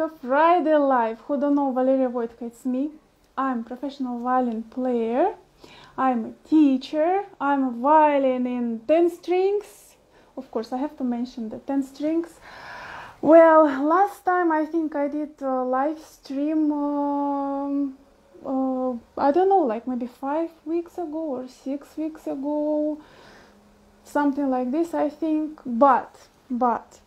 Voitko Friday Live. Who don't know Valeriia Voitko? It's me. I'm professional violin player. I'm a teacher. I'm a violin in 10 strings. Of course, I have to mention the 10 strings. Well, last time I think I did a live stream. Um, uh, I don't know, like maybe five weeks ago or six weeks ago, something like this, I think. But, but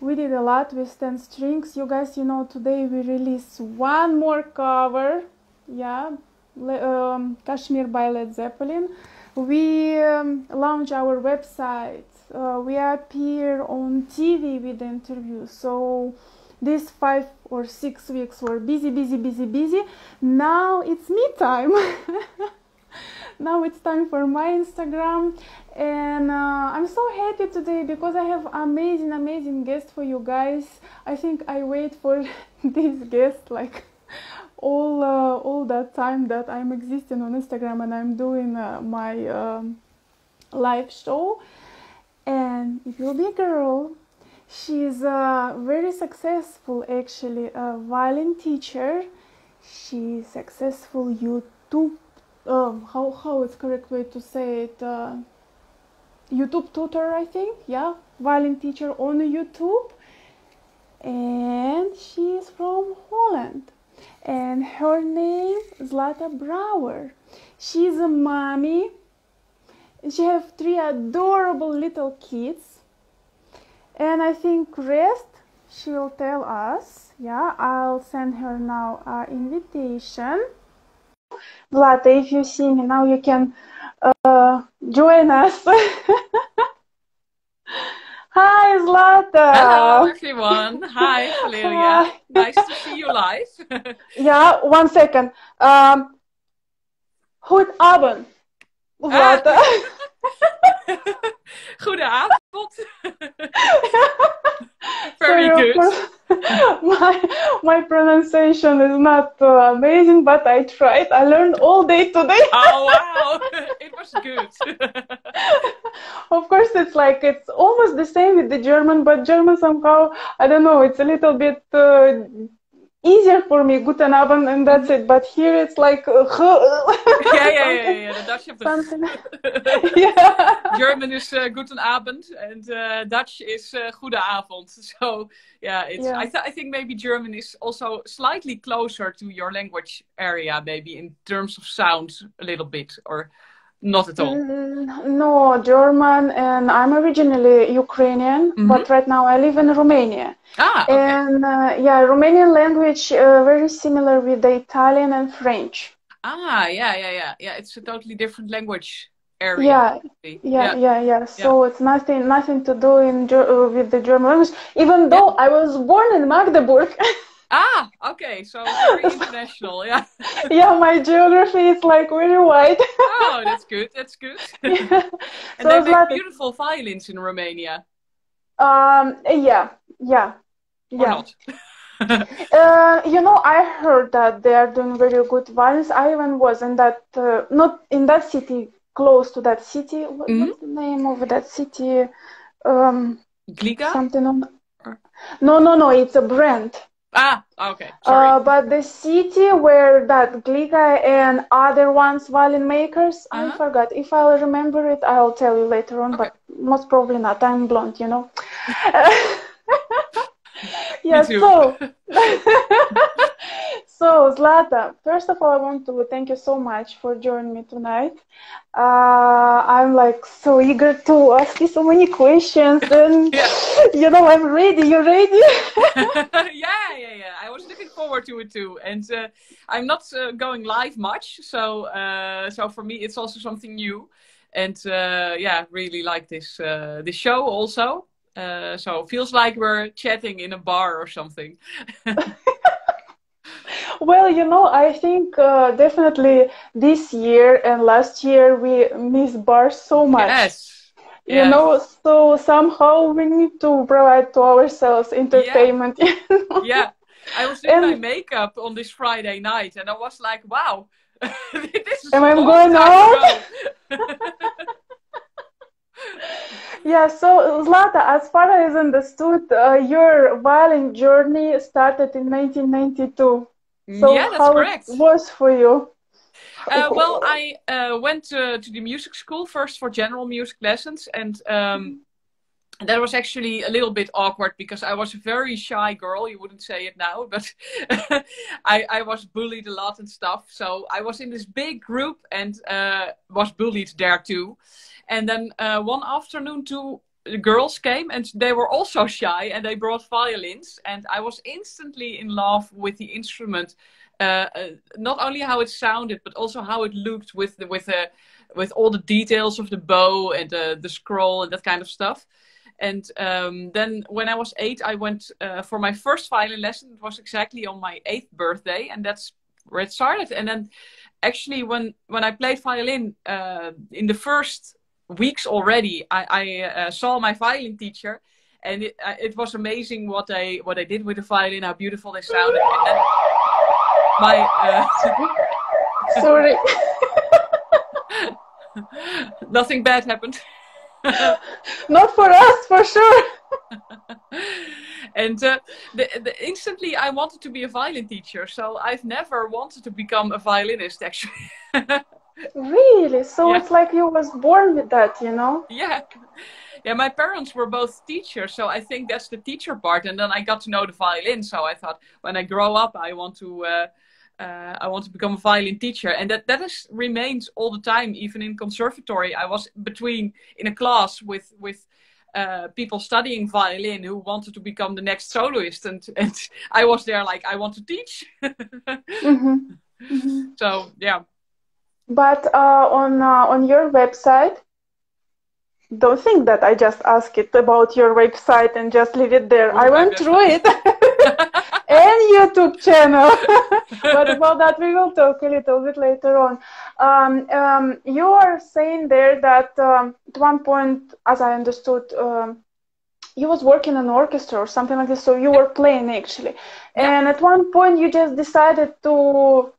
we did a lot with 10 strings. You guys, you know, today we release one more cover. Yeah, um, Kashmir by Led Zeppelin. We um, launch our website. Uh, we appear on TV with the interview. So these five or six weeks were busy, busy, busy, busy. Now it's me time. now it's time for my Instagram, and uh, I'm so happy today because I have amazing, amazing guest for you guys. I think I wait for this guest like all uh, all that time that I'm existing on Instagram and I'm doing uh, my um, live show, and it will be a girl She's a very successful, actually, a violin teacher. She's successful YouTube. Um, how how is correct way to say it? Uh, YouTube tutor, I think. Yeah, violin teacher on YouTube, and she's from Holland. And her name is Zlata Brouwer. She's a mommy. She have three adorable little kids and I think rest she will tell us yeah I'll send her now an invitation Vlad if you see me now you can uh, join us Hi, Zlata. Hello, everyone. Hi, Valeriia. Hi. Nice to see you live. yeah, one second. Um, Goedenavond, Zlata. Goedenavond. Very Sorry, good. my my pronunciation is not uh, amazing, but I tried. I learned all day today. oh wow, it was good. of course, it's like it's almost the same with the German, but German somehow I don't know. It's a little bit. Uh, easier for me, guten Abend, and that's it. But here it's like, uh, yeah, yeah, yeah, yeah, the Dutch have the yeah. German is uh, guten Abend, and uh, Dutch is uh, goede Avond. So yeah, it's. Yeah. I, th- I think maybe German is also slightly closer to your language area, maybe in terms of sound, a little bit, or not at all. Mm, no, German, and I'm originally Ukrainian, mm-hmm. but right now I live in Romania. Ah, okay. And uh, yeah, Romanian language uh, very similar with the Italian and French. Ah, yeah, yeah, yeah, yeah. It's a totally different language area. Yeah, yeah, yeah, yeah, yeah. So yeah. it's nothing, nothing to do in uh, with the German language. Even though yeah. I was born in Magdeburg. Ah, okay, so very international, yeah. yeah, my geography is like really wide. oh, that's good. That's good. Yeah. and so they make like... beautiful violins in Romania. Um, yeah, yeah, or yeah. uh, you know, I heard that they are doing very good violins. I even was in that, uh, not in that city, close to that city. What, mm-hmm. What's the name of that city? Um, Gliga? Something on. No, no, no. It's a brand. Ah, okay. Sorry. Uh, but the city where that Gliga and other ones violin makers, uh-huh. I forgot. If I'll remember it, I'll tell you later on. Okay. But most probably not. I'm blonde, you know. yeah. So. So, Zlata, first of all, I want to thank you so much for joining me tonight. Uh, I'm like so eager to ask you so many questions, and yeah. you know, I'm ready. You ready? yeah, yeah, yeah. I was looking forward to it too, and uh, I'm not uh, going live much, so uh, so for me, it's also something new, and uh, yeah, really like this uh, this show also. so feels like we're chatting in a bar or something. Well, you know, I think uh, definitely this year and last year we missed bars so much. Yes. You yes. know, so somehow we need to provide to ourselves entertainment. Yeah. yeah. I was doing and, my makeup on this Friday night and I was like, wow, this is Am I going out? Yeah, so Zlata, as far as I understood, uh, your violin journey started in 1992. So yeah, that's how correct. it was for you? Uh, well, I uh, went to, to, the music school first for general music lessons, and um, that was actually a little bit awkward because I was a very shy girl. You wouldn't say it now, but I, I, was bullied a lot and stuff. So I was in this big group and uh, was bullied there too. And then uh, one afternoon, two girls came and they were also shy and they brought violins. And I was instantly in love with the instrument. Uh, uh not only how it sounded, but also how it looked with the, with the, with all the details of the bow and the, the scroll and that kind of stuff. And um, then when I was eight, I went uh, for my first violin lesson. It was exactly on my eighth birthday, and that's where it started. And then actually, when when I played violin uh, in the first weeks already, I, I uh, saw my violin teacher, and it, uh, it was amazing what they what they did with the violin, how beautiful they sounded. And then my uh, sorry, nothing bad happened. Not for us, for sure. and uh, the, the, instantly I wanted to be a violin teacher, so I've never wanted to become a violinist actually. Really? So yeah. it's like you was born with that, you know? Yeah. Yeah, my parents were both teachers, so I think that's the teacher part. And then I got to know the violin, so I thought when I grow up, I want to uh, uh, I want to become a violin teacher, and that that is remains all the time. Even in conservatory, I was between in a class with with uh, people studying violin who wanted to become the next soloist, and and I was there like I want to teach. mm-hmm. Mm-hmm. So yeah. But uh, on uh, on your website, don't think that I just asked it about your website and just leave it there. I went through it. and YouTube channel. but about that, we will talk a little bit later on. Um, um, you are saying there that um, at one point, as I understood, um, you was working in an orchestra or something like this. So you were playing actually, and at one point you just decided to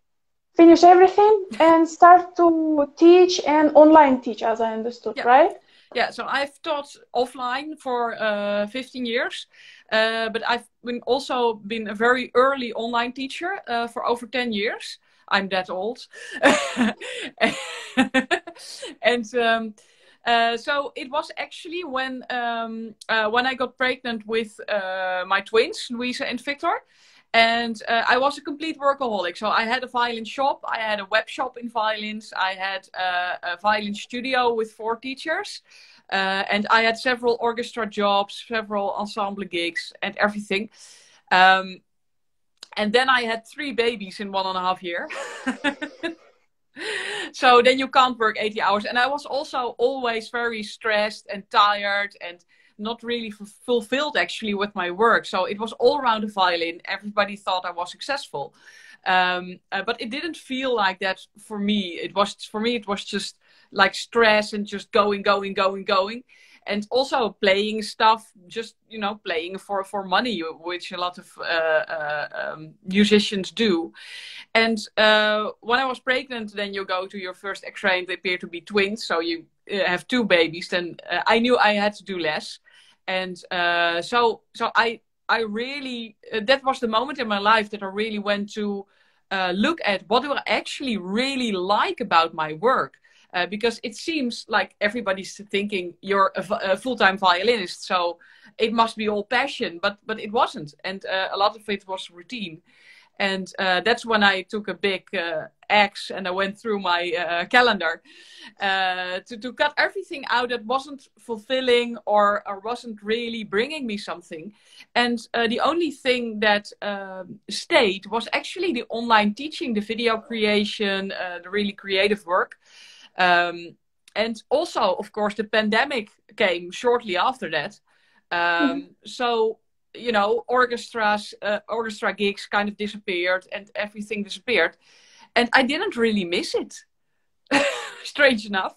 finish everything and start to teach and online teach, as I understood, yeah. right? Yeah, so I've taught offline for uh, 15 years, uh, but I've been also been a very early online teacher uh, for over 10 years. I'm that old. and um, uh, so it was actually when um, uh, when I got pregnant with uh, my twins, Louisa and Victor. And uh, I was a complete workaholic. So I had a violin shop, I had a web shop in violins, I had a, a violin studio with four teachers. Uh, and I had several orchestra jobs, several ensemble gigs, and everything. Um, and then I had three babies in one and a half year. so then you can't work 80 hours. And I was also always very stressed and tired and not really f- fulfilled actually with my work. So it was all around the violin. Everybody thought I was successful. Um, uh, but it didn't feel like that for me. It was for me. It was just like stress and just going, going, going, going. And also playing stuff, just you know, playing for for money, which a lot of uh, uh, um, musicians do. And uh, when I was pregnant, then you go to your first X-ray, and they appear to be twins, so you uh, have two babies. Then uh, I knew I had to do less, and uh, so so I I really that was the moment in my life that I really went to look at what do I actually really like about my work. Uh, because it seems like everybody's thinking you're a, a, full-time violinist, so it must be all passion, but but it wasn't, and uh, a lot of it was routine, and uh, that's when I took a big uh, axe and I went through my uh, calendar uh, to to cut everything out that wasn't fulfilling or or wasn't really bringing me something, and the only thing that um, stayed was actually the online teaching, the video creation, the really creative work. Um, and also, of course, the pandemic came shortly after that. Um, mm-hmm. So, you know, orchestras, uh, orchestra gigs kind of disappeared and everything disappeared. And I didn't really miss it, strange enough.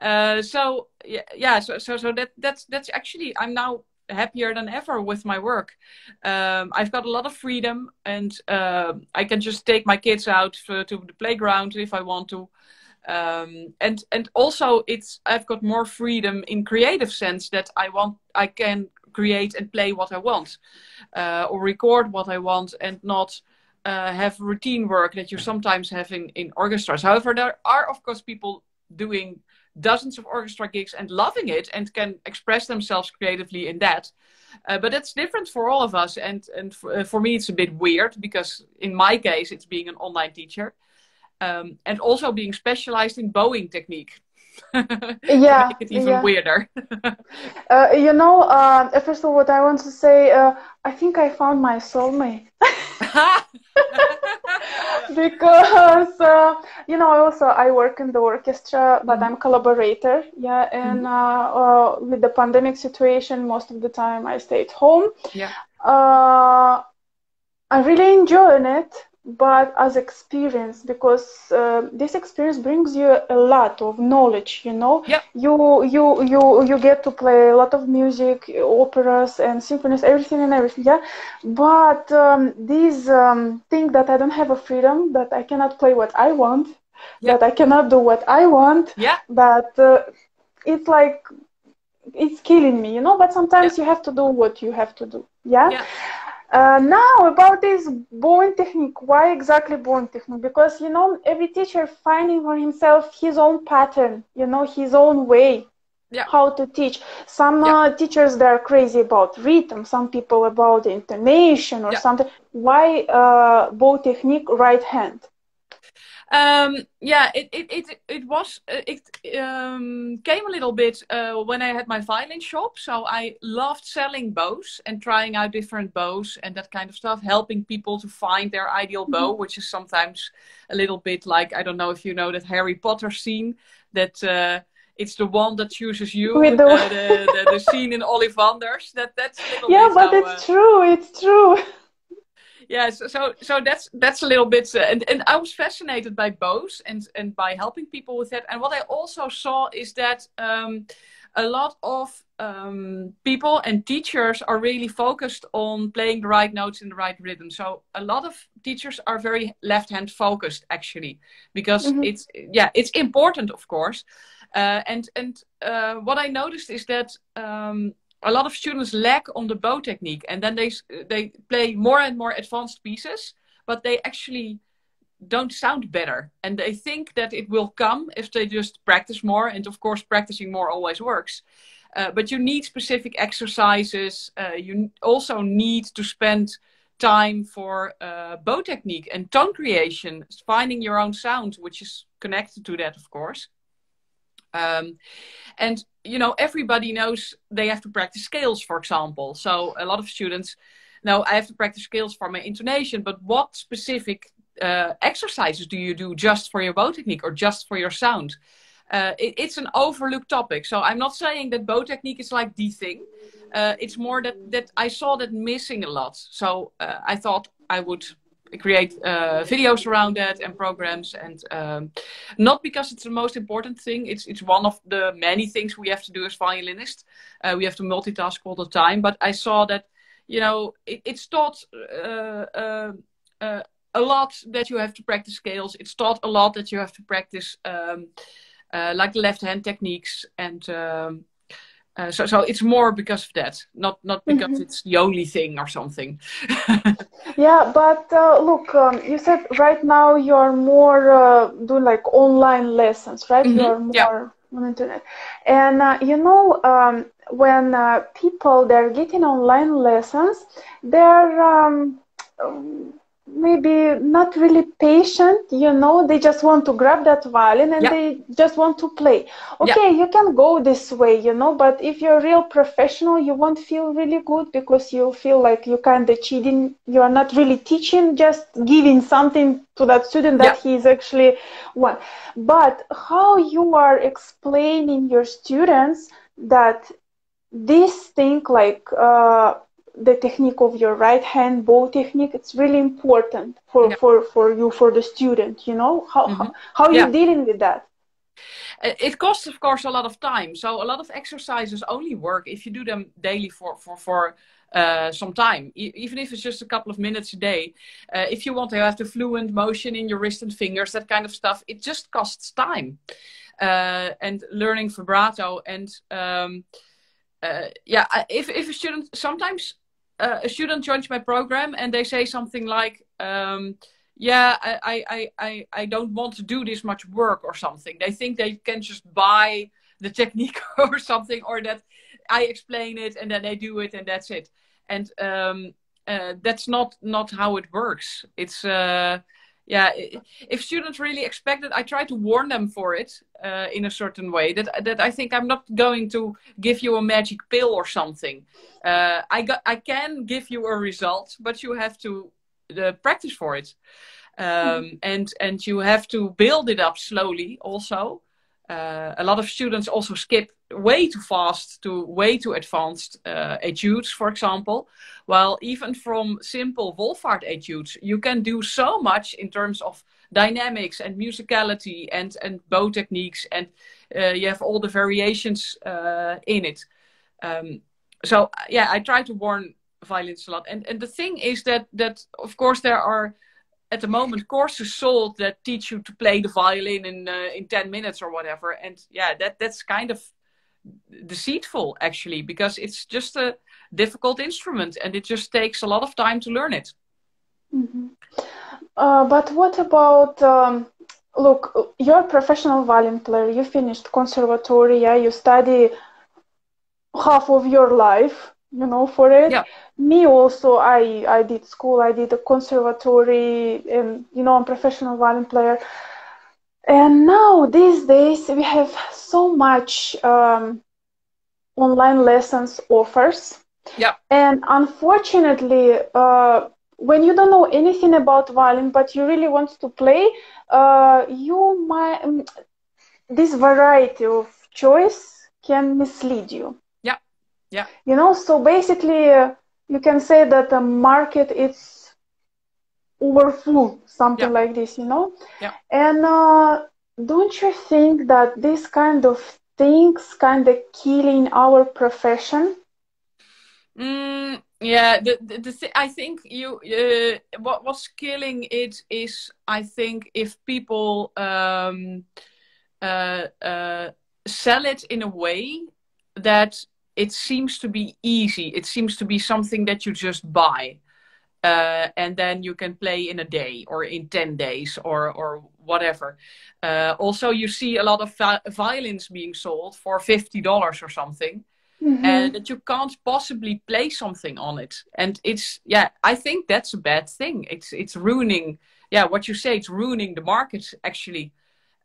Uh, so, yeah, yeah so, so, so that, that's, that's actually, I'm now happier than ever with my work. Um, I've got a lot of freedom and uh, I can just take my kids out for, to the playground if I want to. Um, and and also it's I've got more freedom in creative sense that I want I can create and play what I want uh, or record what I want and not uh, have routine work that you sometimes have in, in orchestras. However, there are of course people doing dozens of orchestra gigs and loving it and can express themselves creatively in that. Uh, but it's different for all of us, and and for, uh, for, me it's a bit weird because in my case it's being an online teacher, um, and also being specialized in bowing technique. yeah, make it even yeah. weirder. uh, you know, uh, first of all, what I want to say, uh, I think I found my soulmate. because uh, you know also i work in the orchestra but mm-hmm. i'm collaborator yeah and mm-hmm. uh, uh, with the pandemic situation most of the time i stayed home yeah uh, i really enjoy it but as experience because uh, this experience brings you a lot of knowledge you know yeah. you you you you get to play a lot of music operas and symphonies everything and everything yeah but um, these um, thing that i don't have a freedom that i cannot play what i want yeah. that i cannot do what i want yeah that uh, it's like it's killing me you know but sometimes yeah. you have to do what you have to do yeah, yeah. Uh, now about this bowing technique. Why exactly bowing technique? Because you know every teacher finding for himself his own pattern. You know his own way. Yeah. How to teach? Some yeah. uh, teachers they are crazy about rhythm. Some people about intonation or yeah. something. Why uh, bow technique right hand? Um, yeah, it, it, it, it was, uh, it um, came a little bit uh, when I had my violin shop. So I loved selling bows and trying out different bows and that kind of stuff, helping people to find their ideal bow, mm-hmm. which is sometimes a little bit like, I don't know if you know that Harry Potter scene that, uh, it's the one that chooses you. With the, uh, the, the, the, scene in Ollivanders. That that's yeah, but how, it's uh, true. It's true yeah so, so so that's that's a little bit uh, and and i was fascinated by both and and by helping people with that and what i also saw is that um, a lot of um, people and teachers are really focused on playing the right notes in the right rhythm. So a lot of teachers are very left hand focused actually, because mm-hmm. it's yeah it's important of course. Uh, and and uh, what I noticed is that um, a lot of students lack on the bow technique and then they they play more and more advanced pieces but they actually don't sound better. And they think that it will come if they just practice more. And of course practicing more always works. Uh, but you need specific exercises. Uh, you also need to spend time for uh, bow technique and tone creation finding your own sound which is connected to that of course um, and you know, everybody knows they have to practice scales, for example. So a lot of students know I have to practice scales for my intonation, but what specific uh, exercises do you do just for your bow technique or just for your sound? Uh, it, it's an overlooked topic. So I'm not saying that bow technique is like the thing. Uh, it's more that that I saw that missing a lot. So uh, I thought I would create uh, videos around that and programs and um, not because it's the most important thing it's it's one of the many things we have to do as violinists uh, we have to multitask all the time but i saw that you know it, it's taught uh, uh, uh a lot that you have to practice scales it's taught a lot that you have to practice um, uh, like the left hand techniques and um, uh, so, so it's more because of that, not not because mm-hmm. it's the only thing or something. yeah, but uh, look, um, you said right now you're more uh, doing like online lessons, right? Mm-hmm. You're more yeah. on internet, and uh, you know um, when uh, people they're getting online lessons, they're um, maybe not really patient you know they just want to grab that violin and yeah. they just want to play okay yeah. you can go this way you know but if you're a real professional you won't feel really good because you feel like you kind of cheating you're not really teaching just giving something to that student that yeah. he's actually one but how you are explaining your students that this thing like uh, the technique of your right hand bow technique it's really important for yeah. for for you for the student you know how mm-hmm. how, how are yeah. you dealing with that it costs of course a lot of time so a lot of exercises only work if you do them daily for for for uh, some time, e even if it's just a couple of minutes a day. Uh, if you want to have the fluent motion in your wrist and fingers, that kind of stuff, it just costs time. Uh, and learning vibrato and um, uh, yeah, if if a student sometimes uh, a student joins my program and they say something like. Um, yeah, I, I, I, I don't want to do this much work or something. They think they can just buy the technique or something, or that I explain it and then they do it and that's it. And um, uh, that's not not how it works. It's uh, yeah, if students really expect it, I try to warn them for it uh, in a certain way. That that I think I'm not going to give you a magic pill or something. Uh, I got I can give you a result, but you have to uh, practice for it, um, mm-hmm. and and you have to build it up slowly also uh, a lot of students also skip way too fast to way too advanced uh, etudes, for example. While even from simple Wohlfahrt etudes, you can do so much in terms of dynamics and musicality and, and bow techniques, and uh, you have all the variations uh, in it. Um, so yeah, I try to warn violins a lot. And and the thing is that that of course there are at the moment courses sold that teach you to play the violin in uh, in 10 minutes or whatever. And yeah that that's kind of deceitful actually because it's just a difficult instrument and it just takes a lot of time to learn it. Mm-hmm. uh, but what about um, look you're a professional violin player. You finished conservatory. Yeah you study half of your life you know for it. Yeah. me also i i did school i did a conservatory and you know i'm professional violin player. And now these days we have so much um, online lessons offers. Yeah. And unfortunately uh, when you don't know anything about violin but you really want to play uh, you might this variety of choice can mislead you yeah. You know, so basically, uh, you can say that the market is overfull, something yeah. like this, you know? Yeah. And uh, don't you think that this kind of things kind of killing our profession? Mm, yeah, the, the, the th- I think you uh, what was killing it is I think if people um, uh, uh, sell it in a way that it seems to be easy. It seems to be something that you just buy. Uh, and then you can play in a day or in 10 days or, or whatever. Uh, also, you see a lot of violins being sold for $50 or something. Mm-hmm. And that you can't possibly play something on it, and it's yeah. I think that's a bad thing. It's it's ruining yeah what you say. It's ruining the market actually,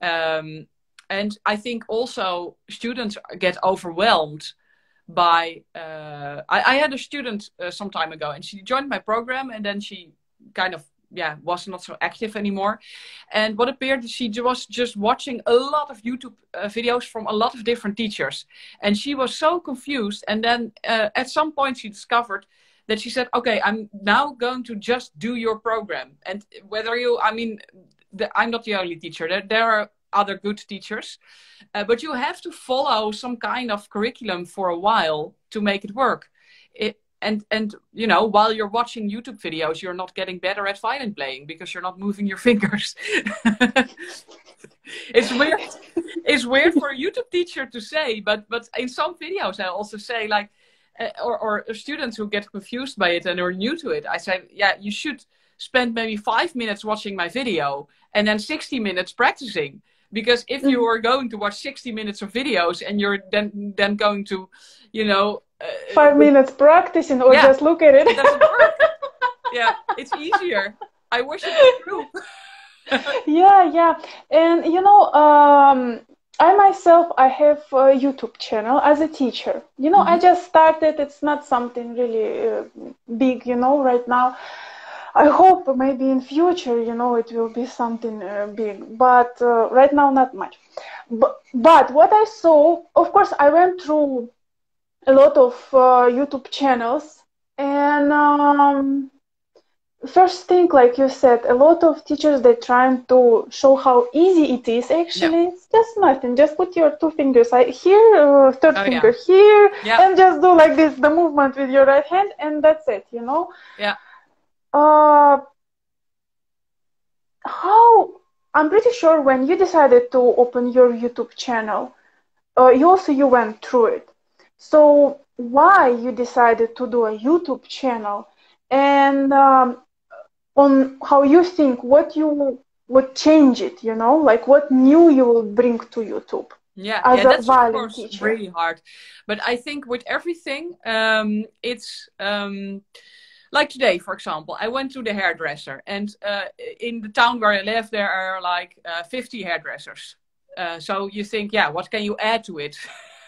um, and I think also students get overwhelmed by uh, I, I, had a student uh, some time ago and she joined my program and then she kind of yeah was not so active anymore. And what appeared she was just watching a lot of youtube uh, videos from a lot of different teachers. And she was so confused and then uh, at some point she discovered that she said okay i'm now going to just do your program. And whether you i mean the, i'm not the only teacher. There, there are other good teachers. Uh, but you have to follow some kind of curriculum for a while to make it work. It, and and you know while you're watching youtube videos you're not getting better at violin playing because you're not moving your fingers it's weird it's weird for a youtube teacher to say but but in some videos i also say like uh, or, or students who get confused by it and are new to it i say yeah you should spend maybe five minutes watching my video and then 60 minutes practicing because if you mm. are going to watch 60 minutes of videos and you're then then going to you know uh, five minutes practicing or yeah, just look at it, it doesn't work yeah it's easier i wish it was true yeah yeah and you know um I myself, I have a YouTube channel as a teacher. You know, mm-hmm. I just started. It's not something really uh, big, you know, right now. I hope maybe in future, you know, it will be something uh, big, but uh, right now not much. But, but what I saw, of course, I went through a lot of uh, YouTube channels, and um, first thing, like you said, a lot of teachers they're trying to show how easy it is. Actually, yeah. it's just nothing. Just put your two fingers here, uh, third oh, finger yeah. here, yeah. and just do like this, the movement with your right hand, and that's it. You know. Yeah. Uh, how I'm pretty sure when you decided to open your YouTube channel, uh, you also you went through it. So why you decided to do a YouTube channel? and um, on how you think what you would change it you know like what new you will bring to youtube yeah, yeah that's of course teacher. really hard but i think with everything um, it's um, like today for example i went to the hairdresser and uh, in the town where i live there are like uh, 50 hairdressers uh, so you think yeah what can you add to it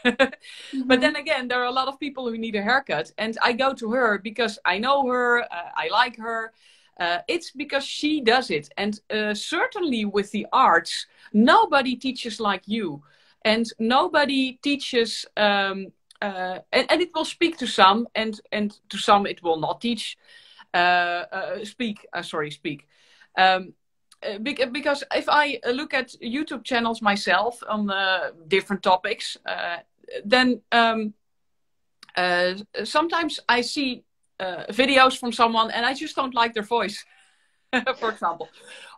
mm-hmm. But then again, there are a lot of people who need a haircut, and I go to her because I know her, uh, I like her. Uh, it's because she does it. And uh, certainly with the arts, nobody teaches like you. And nobody teaches, um, uh, and, and, it will speak to some, and, and to some it will not teach. Uh, speak, sorry, speak. Um, because if I look at YouTube channels myself on different topics, then um, sometimes I see videos from someone and I just don't like their voice, for example.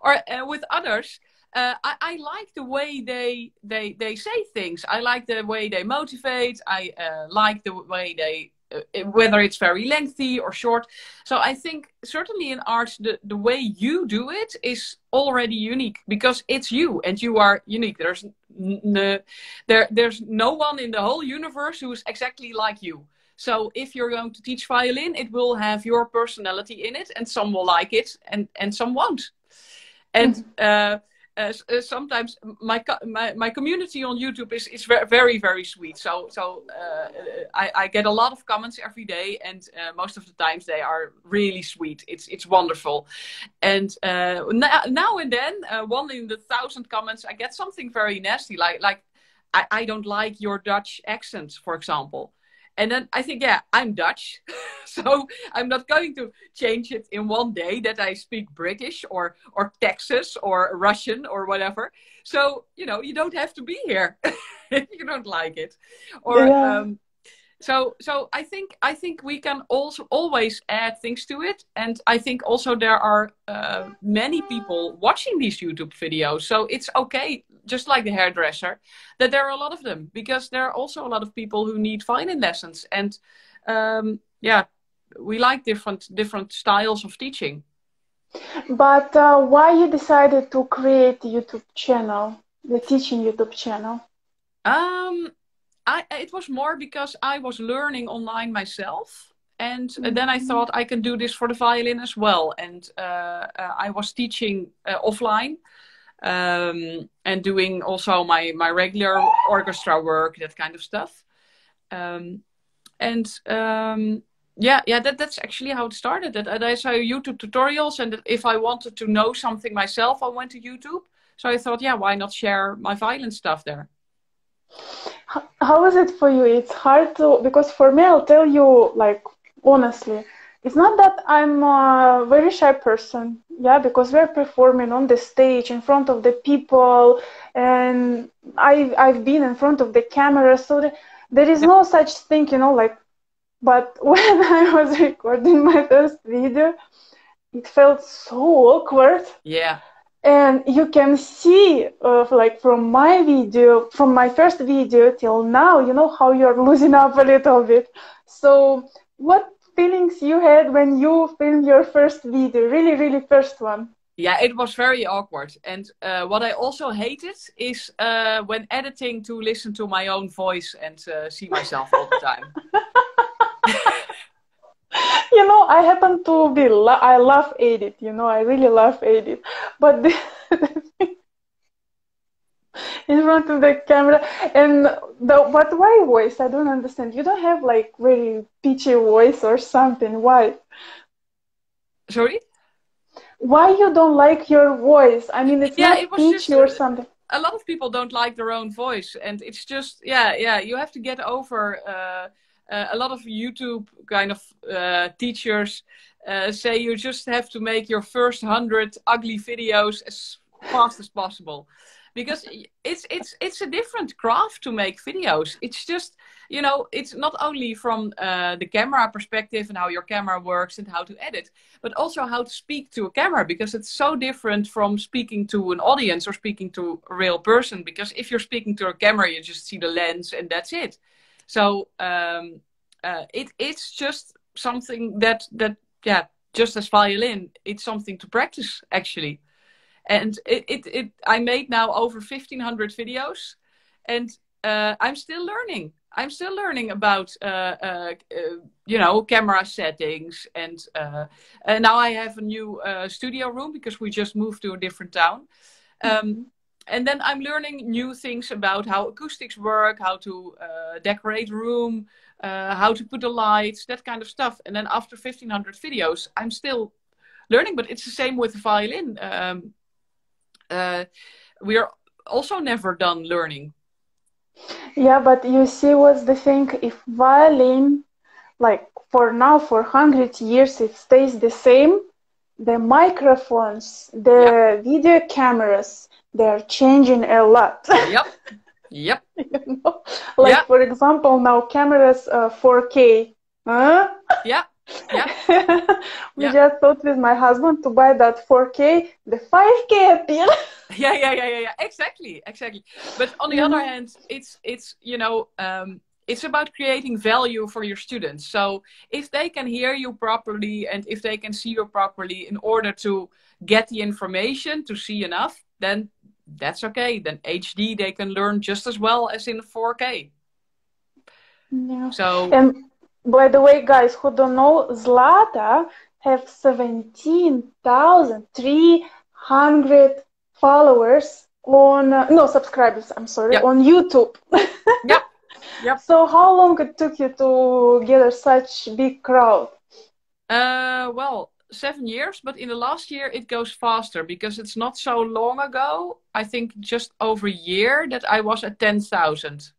Or with others, uh, I, I, like the way they, they, they say things. I like the way they motivate. I uh, like the way they uh, whether it's very lengthy or short. So I think certainly in art, the, the way you do it is already unique because it's you and you are unique. There's there there's no one in the whole universe who is exactly like you. So if you're going to teach violin, it will have your personality in it, and some will like it, and and some won't. And mm-hmm. uh, uh, sometimes my, my my community on YouTube is is very very sweet. So so uh, I, I get a lot of comments every day, and uh, most of the times they are really sweet. It's it's wonderful, and uh, now, now and then uh, one in the thousand comments I get something very nasty like like I, I don't like your Dutch accent, for example. And then I think, yeah, I'm Dutch. so I'm not going to change it in one day that I speak British or, or Texas or Russian or whatever. So, you know, you don't have to be here if you don't like it. Or, yeah. um, so so i think i think we can also always add things to it. And i think also there are uh, many people watching these youtube videos. So it's okay just like the hairdresser that there are a lot of them. Because there are also a lot of people who need violin lessons. And um, yeah we like different different styles of teaching. But uh, why you decided to create youtube channel the teaching youtube channel? Um I, it was more because I was learning online myself. And mm-hmm. then I thought I can do this for the violin as well. And uh, uh, I was teaching uh, offline um, and doing also my, my regular orchestra work, that kind of stuff. Um, and um, yeah, yeah, that, that's actually how it started. That, that I saw YouTube tutorials, and that if I wanted to know something myself, I went to YouTube. So I thought, yeah, why not share my violin stuff there? How is it for you? It's hard to because for me, I'll tell you like honestly, it's not that I'm a very shy person, yeah, because we're performing on the stage in front of the people, and I I've been in front of the camera, so the, there is no such thing, you know, like. But when I was recording my first video, it felt so awkward. Yeah and you can see uh, like from my video from my first video till now you know how you're losing up a little bit. So what feelings you had when you filmed your first video? Really really first one. Yeah it was very awkward. And uh, what i also hated is uh, when editing to listen to my own voice and uh, see myself all the time you know, I happen to be, I love edit, you know, I really love edit. But the, in front of the camera and the but why voice? I don't understand. You don't have like very pitchy voice or something. Why? Sorry? Why you don't like your voice? I mean it's yeah, not it pitchy just, or something. a lot of people don't like their own voice and it's just yeah yeah you have to get over uh, uh, a lot of YouTube kind of uh, teachers uh, say you just have to make your first hundred ugly videos as fast as possible. Because it's it's it's a different craft to make videos. It's just you know it's not only from uh, the camera perspective and how your camera works and how to edit but also how to speak to a camera because it's so different from speaking to an audience or speaking to a real person. Because if you're speaking to a camera you just see the lens and that's it so um, uh, it it's just something that that yeah just as violin it's something to practice actually. And it, it, it i made now over 1500 videos and uh, i'm still learning. I'm still learning about uh, uh, uh you know camera settings and, uh, and now i have a new uh, studio room because we just moved to a different town. Um, mm-hmm. And then i'm learning new things about how acoustics work how to decorate room how to put the lights that kind of stuff and then after 1500 videos i'm still learning but it's the same with the violin um, uh, we are also never done learning. Yeah, but you see, what's the thing? If violin, like for now, for hundred years, it stays the same. The microphones, the yep. video cameras, they're changing a lot. yep. Yep. you know? Like yep. for example, now cameras uh, 4K. Huh? Yeah. Yeah. we yeah. just thought with my husband to buy that 4K. The 5K appeared. yeah, yeah, yeah, yeah, yeah. Exactly, exactly. But on the mm-hmm. other hand, it's it's you know um, it's about creating value for your students. So if they can hear you properly and if they can see you properly, in order to get the information to see enough, then that's okay. Then HD they can learn just as well as in 4K. Yeah. So. And by the way, guys who don't know, Zlata have 17,300 followers on, uh, no, subscribers, I'm sorry, yep. on YouTube. yep. Yep. So how long it took you to gather such big crowd? Uh, well, seven years, but in the last year it goes faster because it's not so long ago. I think just over a year that I was at ten thousand.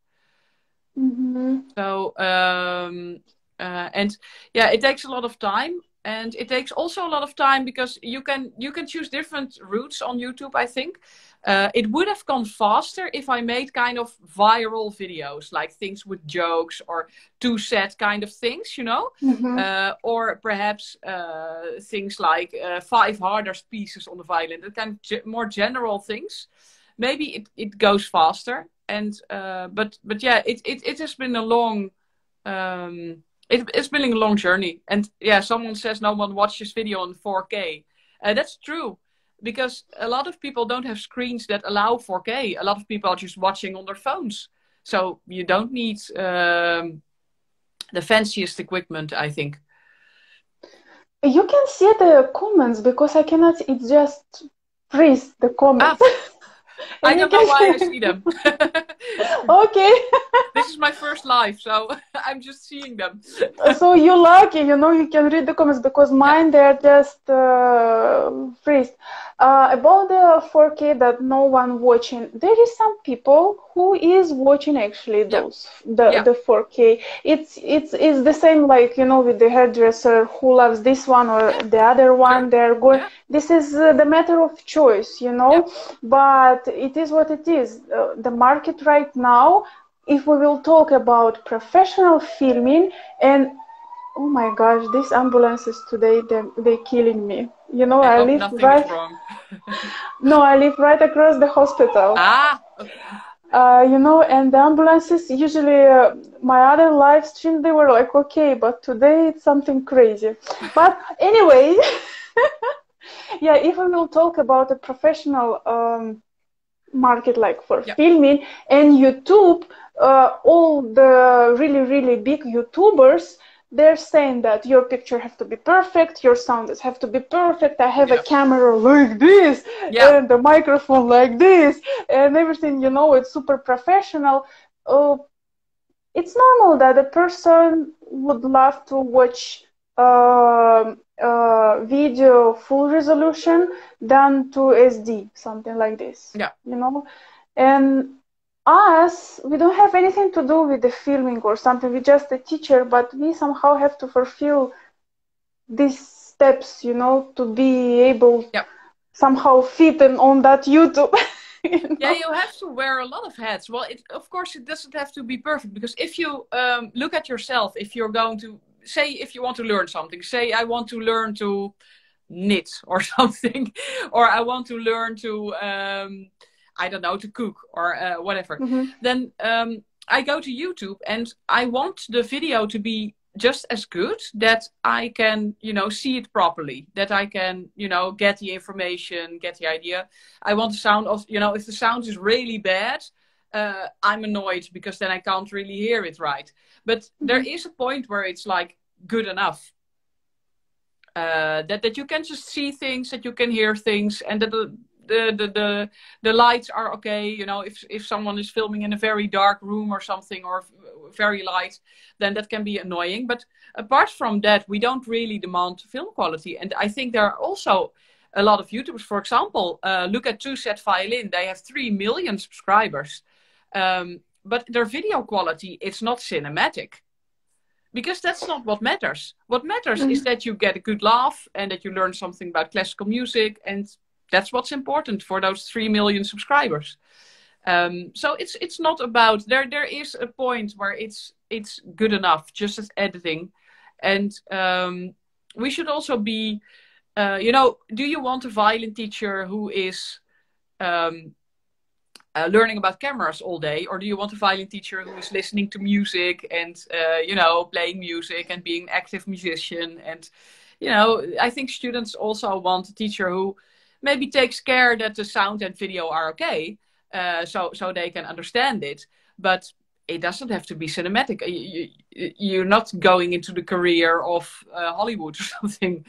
Mm-hmm. So um, uh, and yeah, it takes a lot of time, and it takes also a lot of time because you can you can choose different routes on YouTube. I think uh, it would have gone faster if I made kind of viral videos, like things with jokes or TwoSet kind of things, you know, mm-hmm. uh, or perhaps uh, things like uh, five hardest pieces on the violin, that kind of ge- more general things. Maybe it, it goes faster, and uh, but but yeah, it, it it has been a long. Um, it, it's been a long journey. And yeah, someone says no one watches video on 4K. Uh, that's true because a lot of people don't have screens that allow 4K. A lot of people are just watching on their phones. So you don't need um, the fanciest equipment, I think. You can see the comments because I cannot, it just freeze the comments. Ah. I don't know why I see them. okay. this is my first live, so I'm just seeing them. so you're lucky, you know, you can read the comments because mine they're just uh, freeze. Uh, about the 4K that no one watching, there is some people who is watching actually those yeah. the yeah. the 4K. It's it's it's the same like you know with the hairdresser who loves this one or the other one. They're going. This is uh, the matter of choice, you know. But it is what it is. Uh, the market right now. If we will talk about professional filming and oh my gosh, these ambulances today they they're killing me. You know, I, I live right. no, I live right across the hospital. Ah. Okay. Uh, you know, and the ambulances usually uh, my other live stream they were like okay, but today it's something crazy. But anyway, yeah, if we will talk about a professional um, market like for yep. filming and YouTube, uh, all the really really big YouTubers they're saying that your picture have to be perfect, your sounds have to be perfect. I have yeah. a camera like this yeah. and the microphone like this and everything. You know, it's super professional. Uh, it's normal that a person would love to watch uh, uh, video full resolution done to SD, something like this. Yeah. You know, and us, we don't have anything to do with the filming or something. We're just a teacher, but we somehow have to fulfill these steps, you know, to be able somehow fit in on that YouTube. you know? Yeah, you have to wear a lot of hats. Well, it, of course, it doesn't have to be perfect because if you um, look at yourself, if you're going to say, if you want to learn something, say, I want to learn to knit or something, or I want to learn to, um, I don't know, to cook or uh, whatever, mm-hmm. then um, I go to YouTube and I want the video to be just as good that I can, you know, see it properly, that I can, you know, get the information, get the idea. I want the sound of, you know, if the sound is really bad, uh, I'm annoyed because then I can't really hear it right. But mm-hmm. there is a point where it's like good enough. Uh, that that you can just see things, that you can hear things, and that the the, the the the lights are okay. You know, if if someone is filming in a very dark room or something, or very light, then that can be annoying. But apart from that, we don't really demand film quality. And I think there are also a lot of YouTubers, for example, uh, look at TwoSet Violin. They have three million subscribers, um, but their video quality it's not cinematic because that's not what matters. What matters mm-hmm. is that you get a good laugh and that you learn something about classical music, and that's what's important for those three million subscribers. Um, so it's it's not about there. There is a point where it's it's good enough, just as editing, and um, we should also be. Uh, you know, do you want a violin teacher who is um, uh, learning about cameras all day, or do you want a violin teacher who is listening to music and uh, you know playing music and being an active musician? And you know, I think students also want a teacher who maybe takes care that the sound and video are okay, uh, so so they can understand it. But it doesn't have to be cinematic. You, you, are not going into the career of uh, Hollywood or something.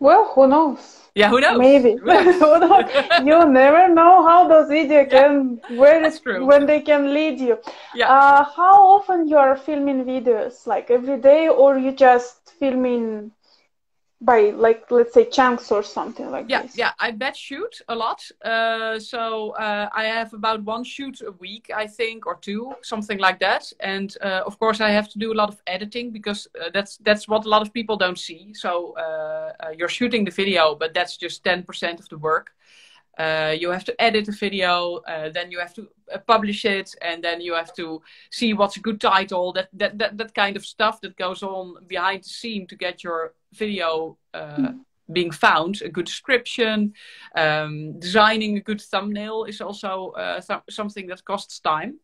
Well, who knows? Yeah, who knows? Maybe. Who knows? you never know how those videos yeah, can where when they can lead you. Yeah. Uh, how often you are filming videos? Like every day, or you just filming by like let's say chunks or something like yeah, this. Yeah, I batch shoot a lot. Uh, so uh, I have about one shoot a week, I think, or two, something like that. And uh, of course, I have to do a lot of editing because uh, that's that's what a lot of people don't see. So uh, uh, you're shooting the video, but that's just ten percent of the work. You have to edit the video, then you have to publish it, and then you have to see what's a good title. That, that that that kind of stuff that goes on behind the scene to get your video uh, mm. being found, a good description, um, designing a good thumbnail is also uh, th something that costs time.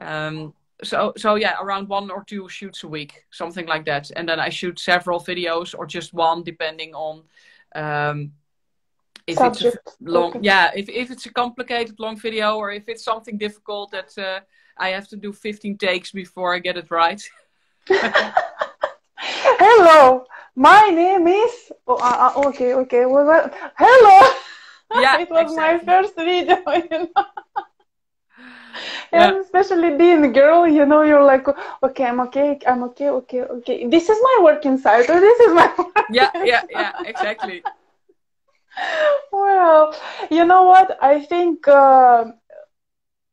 Um, so so yeah, around one or two shoots a week, something like that, and then I shoot several videos or just one, depending on. Um, if Subject. it's a long, okay. yeah, if, if it's a complicated long video or if it's something difficult that uh, I have to do 15 takes before I get it right. Hello, my name is. Oh, uh, okay, okay. Well, well, hello. Yeah, it was exactly. my first video. You know? and especially being a girl, you know, you're like, okay, I'm okay, I'm okay, okay, okay. This is my work inside, or this is my. yeah, yeah, yeah, exactly. Well, you know what? I think uh,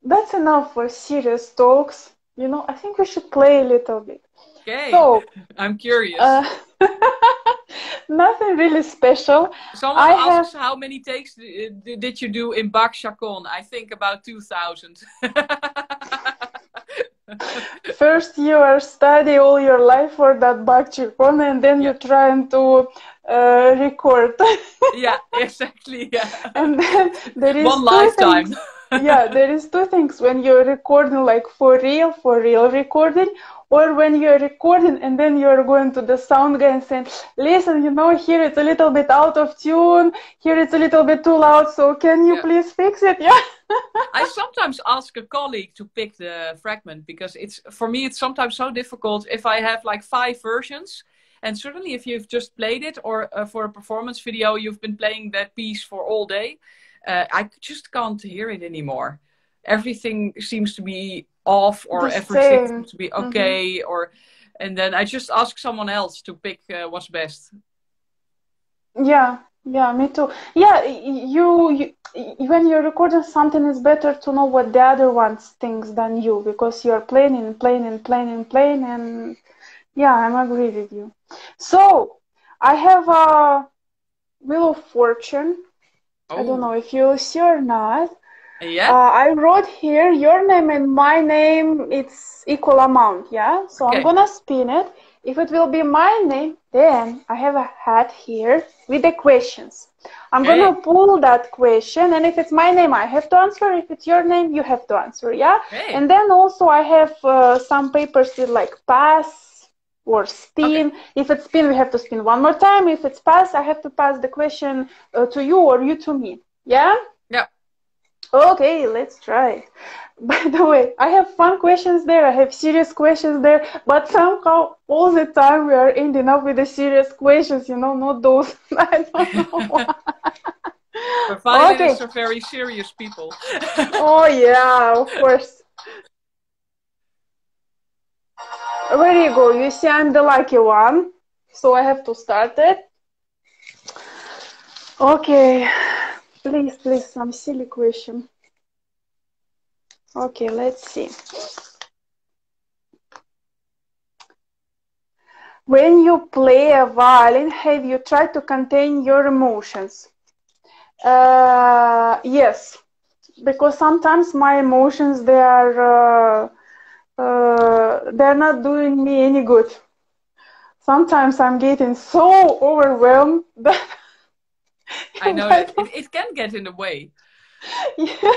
that's enough for serious talks. You know, I think we should play a little bit. Okay. So, I'm curious. Uh, nothing really special. Someone I asks have... how many takes did you do in Bach Chaconne? I think about 2000. First, you are study all your life for that Bach Chaconne, and then yeah. you're trying to uh, record. yeah, exactly. Yeah. And then there is one lifetime. yeah, there is two things when you're recording like for real, for real recording, or when you're recording and then you're going to the sound guy and saying, listen, you know, here it's a little bit out of tune, here it's a little bit too loud, so can you yeah. please fix it? Yeah. I sometimes ask a colleague to pick the fragment because it's for me it's sometimes so difficult if I have like five versions and certainly if you've just played it or uh, for a performance video you've been playing that piece for all day uh, I just can't hear it anymore everything seems to be off or the everything same. to be okay mm-hmm. or and then I just ask someone else to pick uh, what's best. Yeah, Yeah, me too. Yeah, you, you when you're recording something, it's better to know what the other ones thinks than you because you're playing and playing and playing and playing and yeah, I'm agree with you. So I have a Wheel of Fortune. Oh. I don't oh. know if you see or not. Yeah. Uh, I wrote here your name and my name. It's equal amount. Yeah. So okay. I'm gonna spin it. If it will be my name, then I have a hat here with the questions. I'm okay. gonna pull that question, and if it's my name, I have to answer. If it's your name, you have to answer. Yeah. Okay. And then also I have uh, some papers with like pass or spin. Okay. If it's spin, we have to spin one more time. If it's pass, I have to pass the question uh, to you or you to me. Yeah. Yeah. Okay, let's try. By the way, I have fun questions there. I have serious questions there, but somehow all the time we are ending up with the serious questions. You know, not those. I don't know. Why. But finalists okay. are very serious people. oh yeah, of course. There you go. You see, I'm the lucky one, so I have to start it. Okay, please, please, some silly question. Okay, let's see. When you play a violin, have you tried to contain your emotions? Uh, yes, because sometimes my emotions they are uh, uh, they're not doing me any good. Sometimes I'm getting so overwhelmed that I know it, it can get in the way yeah.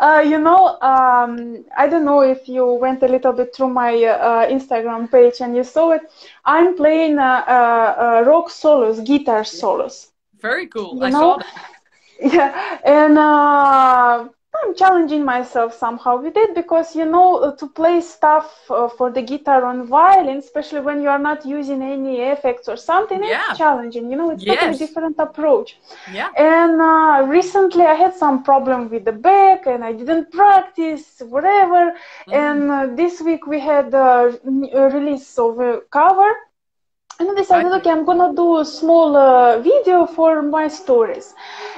Uh, you know, um, I don't know if you went a little bit through my uh, Instagram page and you saw it. I'm playing uh, uh rock solos, guitar solos. Very cool. You I know? saw that. Yeah, and uh, I'm challenging myself somehow with it because you know uh, to play stuff uh, for the guitar on violin, especially when you are not using any effects or something, yeah. it's challenging. You know, it's yes. totally different approach. Yeah. And uh, recently I had some problem with the back and I didn't practice whatever. Mm. And uh, this week we had a release of a cover. And I decided, okay, I'm gonna do a small uh, video for my stories.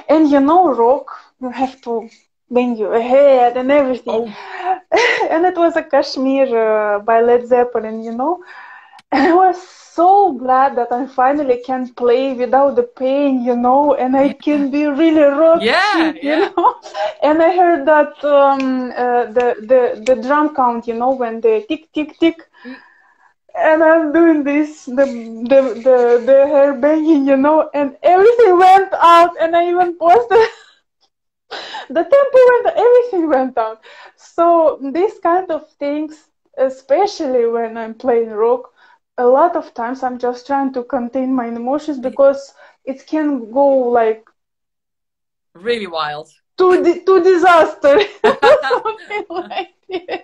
And you know, rock, you have to bang your head and everything. Oh. and it was a Kashmir uh, by Led Zeppelin, you know. And I was so glad that I finally can play without the pain, you know, and I can be really rocky, yeah, you yeah. know. And I heard that um, uh, the the the drum count, you know, when the tick tick tick. And I'm doing this, the, the the the hair banging, you know, and everything went out, and I even posted the tempo went, everything went down. So these kind of things, especially when I'm playing rock, a lot of times I'm just trying to contain my emotions because it can go like really wild to di- to disaster, something like this.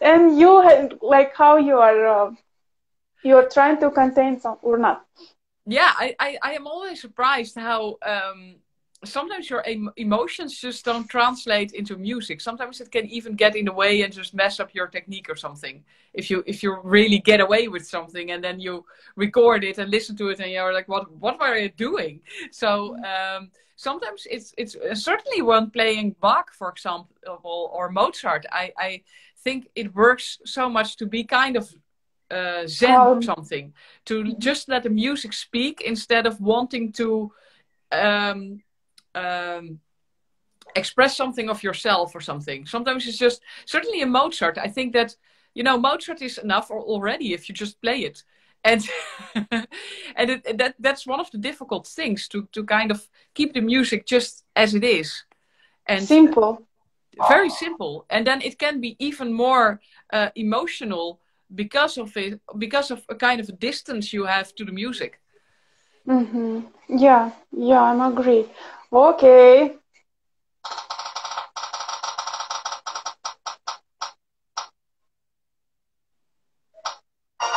And you had like how you are uh, you're trying to contain some or not. Yeah, I, I, I am always surprised how um, sometimes your em- emotions just don't translate into music. Sometimes it can even get in the way and just mess up your technique or something. If you if you really get away with something and then you record it and listen to it and you're like what what were you doing? So um, sometimes it's it's uh, certainly when playing bach for example or mozart i i think it works so much to be kind of uh, zen um, or something. To just let the music speak instead of wanting to um, um, express something of yourself or something. Sometimes it's just certainly in Mozart. I think that you know Mozart is enough already if you just play it, and and it, that that's one of the difficult things to to kind of keep the music just as it is, and simple, very simple, and then it can be even more uh, emotional because of it because of a kind of a distance you have to the music. Mm-hmm. Yeah, yeah, I'm agree. Okay.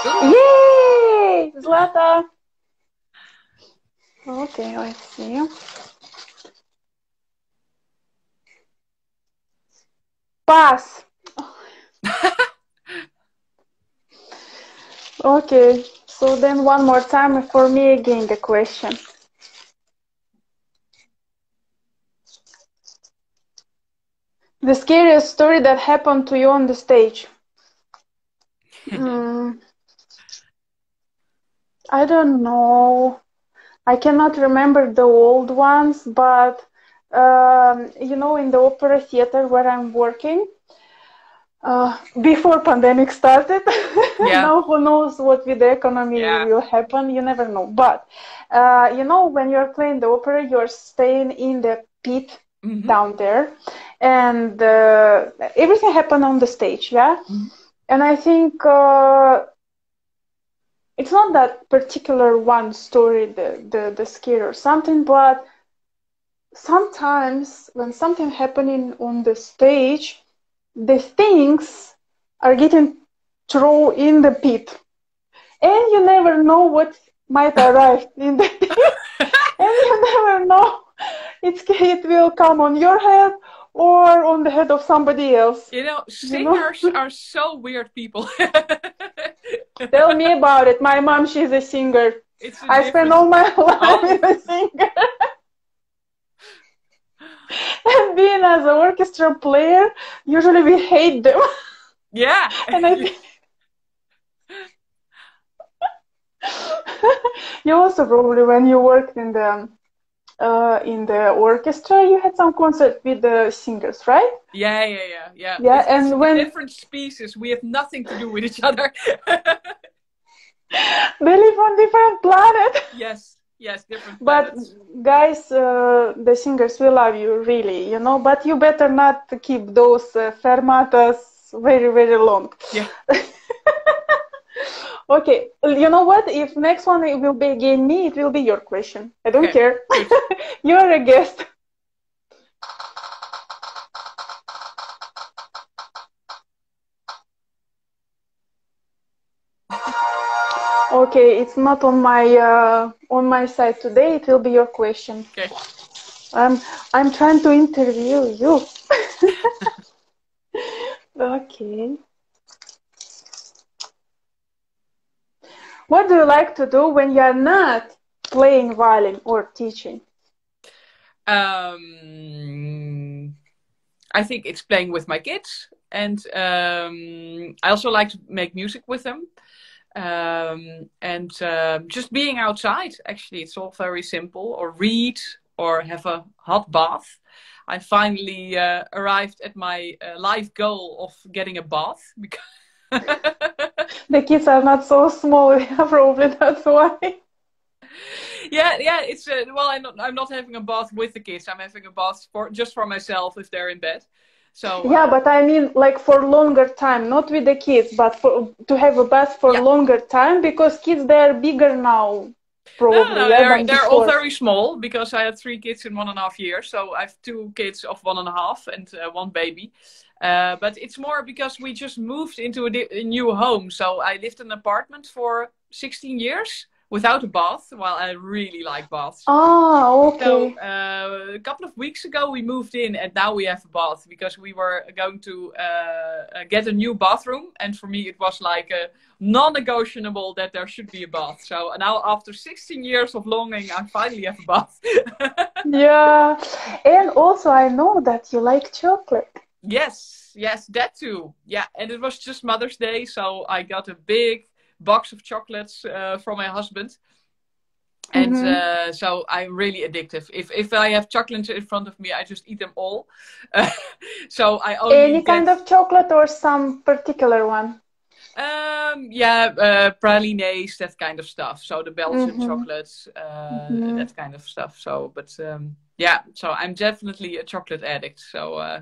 Yay! Zlata! Okay, let's see. Pass. okay, so then one more time for me again the question. The scariest story that happened to you on the stage. mm, I don't know. I cannot remember the old ones, but um, you know, in the opera theater where I'm working, uh, before pandemic started. Yeah. now who knows what with the economy yeah. will happen? You never know. But uh, you know, when you're playing the opera, you're staying in the pit mm-hmm. down there, and uh, everything happened on the stage. Yeah, mm-hmm. and I think uh, it's not that particular one story, the the the scare or something, but sometimes when something happening on the stage the things are getting thrown in the pit and you never know what might arrive in the pit and you never know it's, it will come on your head or on the head of somebody else you know singers you know? are so weird people tell me about it my mom she's a singer I spent all my life oh. with a singer and being as an orchestra player, usually we hate them. Yeah. and I think you also probably when you worked in the um, uh, in the orchestra, you had some concert with the singers, right? Yeah, yeah, yeah, yeah. Yeah, it's, and it's when different species, we have nothing to do with each other. they live on different planet. Yes, yes different but guys uh, the singers will love you really you know but you better not keep those uh, fermatas very very long yeah okay you know what if next one it will be again me it will be your question i don't okay. care you're a guest Okay, it's not on my uh, on my side today. It will be your question. Okay. I'm I'm trying to interview you. okay. What do you like to do when you are not playing violin or teaching? Um, I think it's playing with my kids, and um, I also like to make music with them. Um, and uh, just being outside actually it's all very simple. Or read or have a hot bath. I finally uh, arrived at my uh, life goal of getting a bath because the kids are not so small probably that's why yeah yeah it's uh, well I'm not, I'm not having a bath with the kids i'm having a bath for just for myself if they're in bed so yeah, but I mean like for longer time, not with the kids, but for to have a bath for yeah. longer time because kids they're bigger now. Probably, no, no, they're, they're all very small because I had three kids in one and a half years. So I have two kids of one and a half and uh, one baby. Uh, but it's more because we just moved into a, a new home. So I lived in an apartment for 16 years without a bath. Well, I really like baths. Oh, okay. So uh, a couple of weeks ago we moved in, and now we have a bath because we were going to uh, uh get a new bathroom, and for me it was like a non-negotiable that there should be a bath. So now after 16 years of longing, I finally have a bath. yeah, and also I know that you like chocolate. Yes, yes, that too. Yeah, and it was just Mother's Day, so I got a big box of chocolates uh, from my husband. And mm-hmm. uh, so I'm really addictive. If if I have chocolate in front of me, I just eat them all. so I only any get... kind of chocolate or some particular one. Um, yeah, uh, pralines, that kind of stuff. So the Belgian mm-hmm. chocolates, uh, mm-hmm. that kind of stuff. So, but um, yeah, so I'm definitely a chocolate addict. So uh,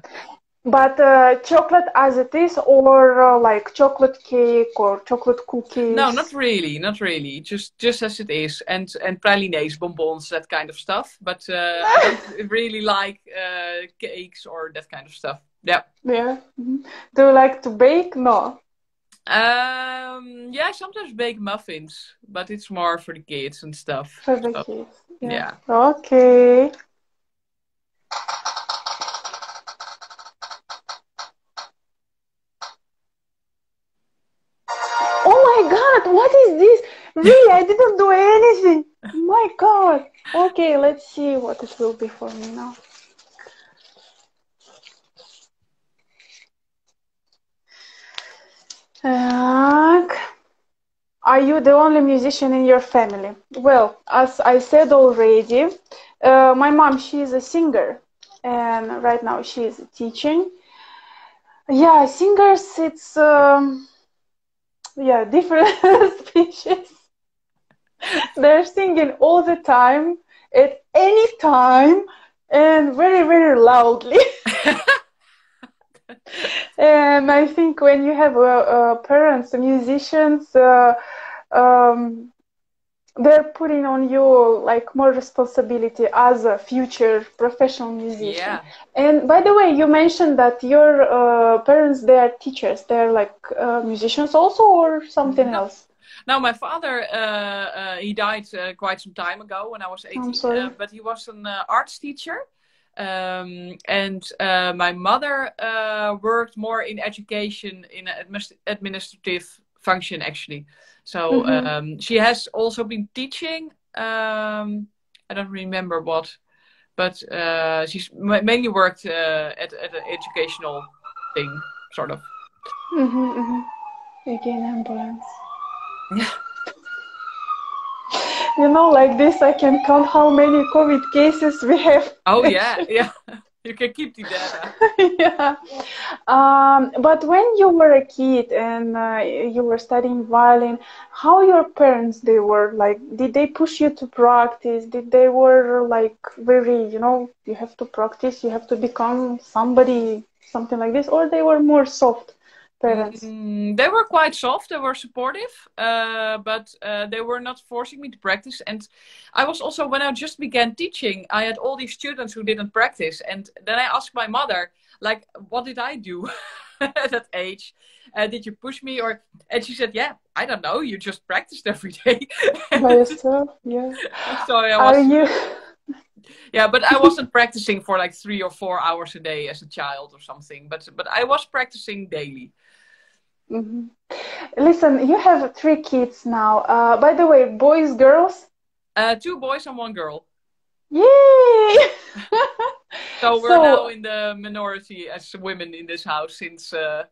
but uh, chocolate as it is, or uh, like chocolate cake or chocolate cookies? No, not really, not really. Just just as it is, and and pralines, bonbons, that kind of stuff. But uh, I don't really like uh, cakes or that kind of stuff. Yeah. Yeah. Mm-hmm. Do you like to bake? No. Um. Yeah, sometimes bake muffins, but it's more for the kids and stuff. For the so, kids. Yeah. yeah. Okay. what is this? Really, I didn't do anything. My God. Okay, let's see what it will be for me now. Are you the only musician in your family? Well, as I said already, uh, my mom, she is a singer, and right now she is teaching. Yeah, singers, it's. Um, yeah different species. They're singing all the time, at any time, and very very loudly. and I think when you have uh, uh, parents, musicians, uh, um, they're putting on you like more responsibility as a future professional musician. Yeah. And by the way, you mentioned that your uh, parents they are teachers. They're like uh, musicians also, or something no. else. No, my father uh, he died quite some time ago when I was eighteen. but he was an arts teacher. Um, and uh, my mother uh, worked more in education in an administrative function actually. So mm-hmm. um, she has also been teaching. Um, I don't remember what, but uh, she's mainly worked uh, at, at an educational thing, sort of. Mm-hmm, mm-hmm. Again, ambulance. Yeah you know, like this, I can count how many COVID cases we have. Oh yeah, yeah. You can keep the data. yeah. Um, but when you were a kid and uh, you were studying violin, how your parents they were like? Did they push you to practice? Did they were like very, you know, you have to practice, you have to become somebody, something like this, or they were more soft? Parents? Mm, they were quite soft. They were supportive, uh, but uh, they were not forcing me to practice. And I was also when I just began teaching, I had all these students who didn't practice, and then I asked my mother, like, what did I do at that age? Uh, did you push me or? And she said, yeah, I don't know. You just practiced every day. By yourself, yeah. so I was. Are you? yeah but i wasn't practicing for like three or four hours a day as a child or something but but i was practicing daily Mm-hmm. Listen, you have three kids now. Uh, by the way, boys, girls? Uh, two boys and one girl. Yay! so we're so, now in the minority as women in this house since uh,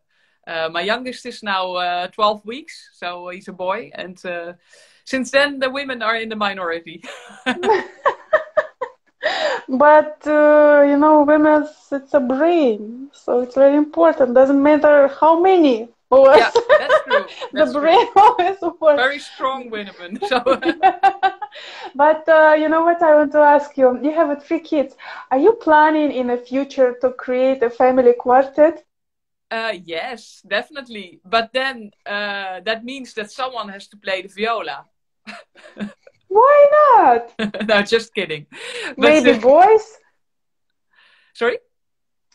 uh my youngest is now uh, 12 weeks, so he's a boy, and uh, since then the women are in the minority. but you know, women, it's a brain, so it's very important. Doesn't matter how many yeah, that's true. That's the brain true. always works. Very strong women. So. but uh, you know what I want to ask you? You have three kids. Are you planning in the future to create a family quartet? Uh, yes, definitely. But then uh, that means that someone has to play the viola. Why not? no, just kidding. But, Maybe boys. Sorry.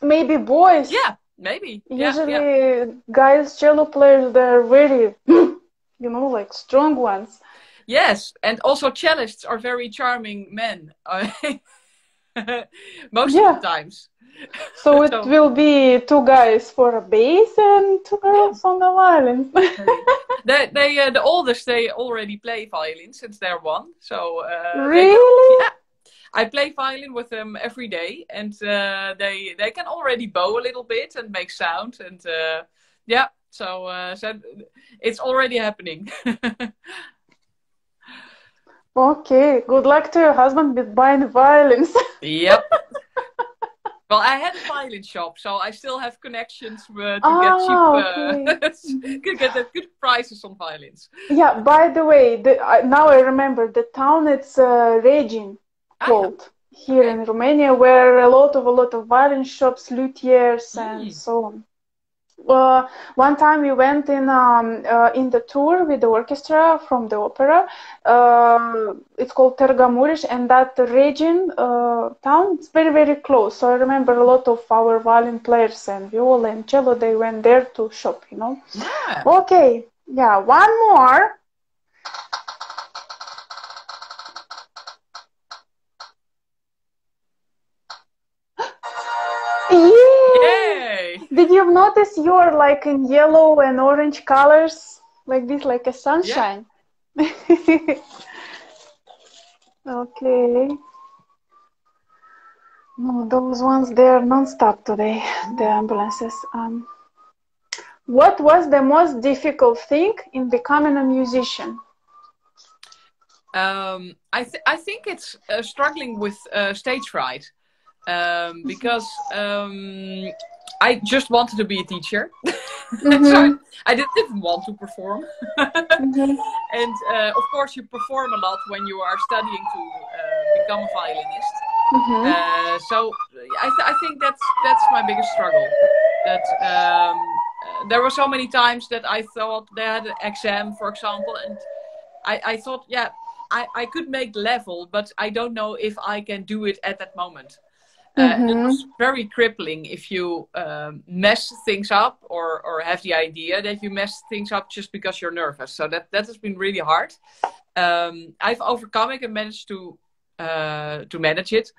Maybe boys. Yeah, maybe usually yeah, yeah. guys cello players they're very you know like strong ones yes and also cellists are very charming men most yeah. of the times so it so. will be two guys for a bass and two girls on the violin they, they uh, the oldest they already play violin since they're one so uh, really I play violin with them every day, and uh, they they can already bow a little bit and make sound, and uh, yeah, so uh, so it's already happening. okay, good luck to your husband with buying violins. yep. Well, I had a violin shop, so I still have connections uh, to oh, get cheap, uh, okay. get good prices on violins. Yeah. By the way, the, uh, now I remember the town. It's uh, Reghin called here okay. in Romania, where a lot of a lot of violin shops, luthiers, and mm. so on. Uh, one time we went in um, uh, in the tour with the orchestra from the opera. Uh, it's called Târgu Mureș, and that region uh, town is very very close. So I remember a lot of our violin players and viola and cello. They went there to shop. You know. Yeah. Okay. Yeah. One more. Did you notice you're like in yellow and orange colors? Like this, like a sunshine. Yeah. okay. No, those ones they are non-stop today. The ambulances. Um, what was the most difficult thing in becoming a musician? Um, I, th- I think it's uh, struggling with uh, stage fright um, because um, I just wanted to be a teacher. Mm-hmm. so I, didn't want to perform. mm-hmm. And uh, of course, you perform a lot when you are studying to uh, become a violinist. Mm-hmm. Uh, so I, th- I think that's that's my biggest struggle. That um, uh, there were so many times that I thought they had an exam, for example, and I, I thought, yeah, I, I could make level, but I don't know if I can do it at that moment. Uh, mm-hmm. It was very crippling if you um, mess things up or, or have the idea that you mess things up just because you're nervous. So that, that has been really hard. Um, I've overcome it and managed to uh, to manage it.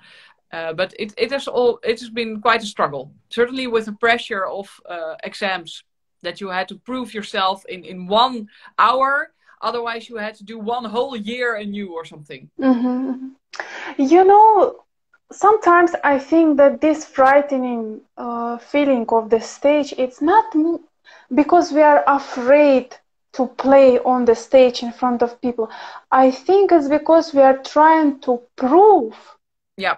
Uh, but it, it has all it has been quite a struggle. Certainly with the pressure of uh, exams that you had to prove yourself in, in one hour. Otherwise, you had to do one whole year anew or something. Mm-hmm. You know, sometimes I think that this frightening uh, feeling of the stage, it's not because we are afraid to play on the stage in front of people. I think it's because we are trying to prove yeah.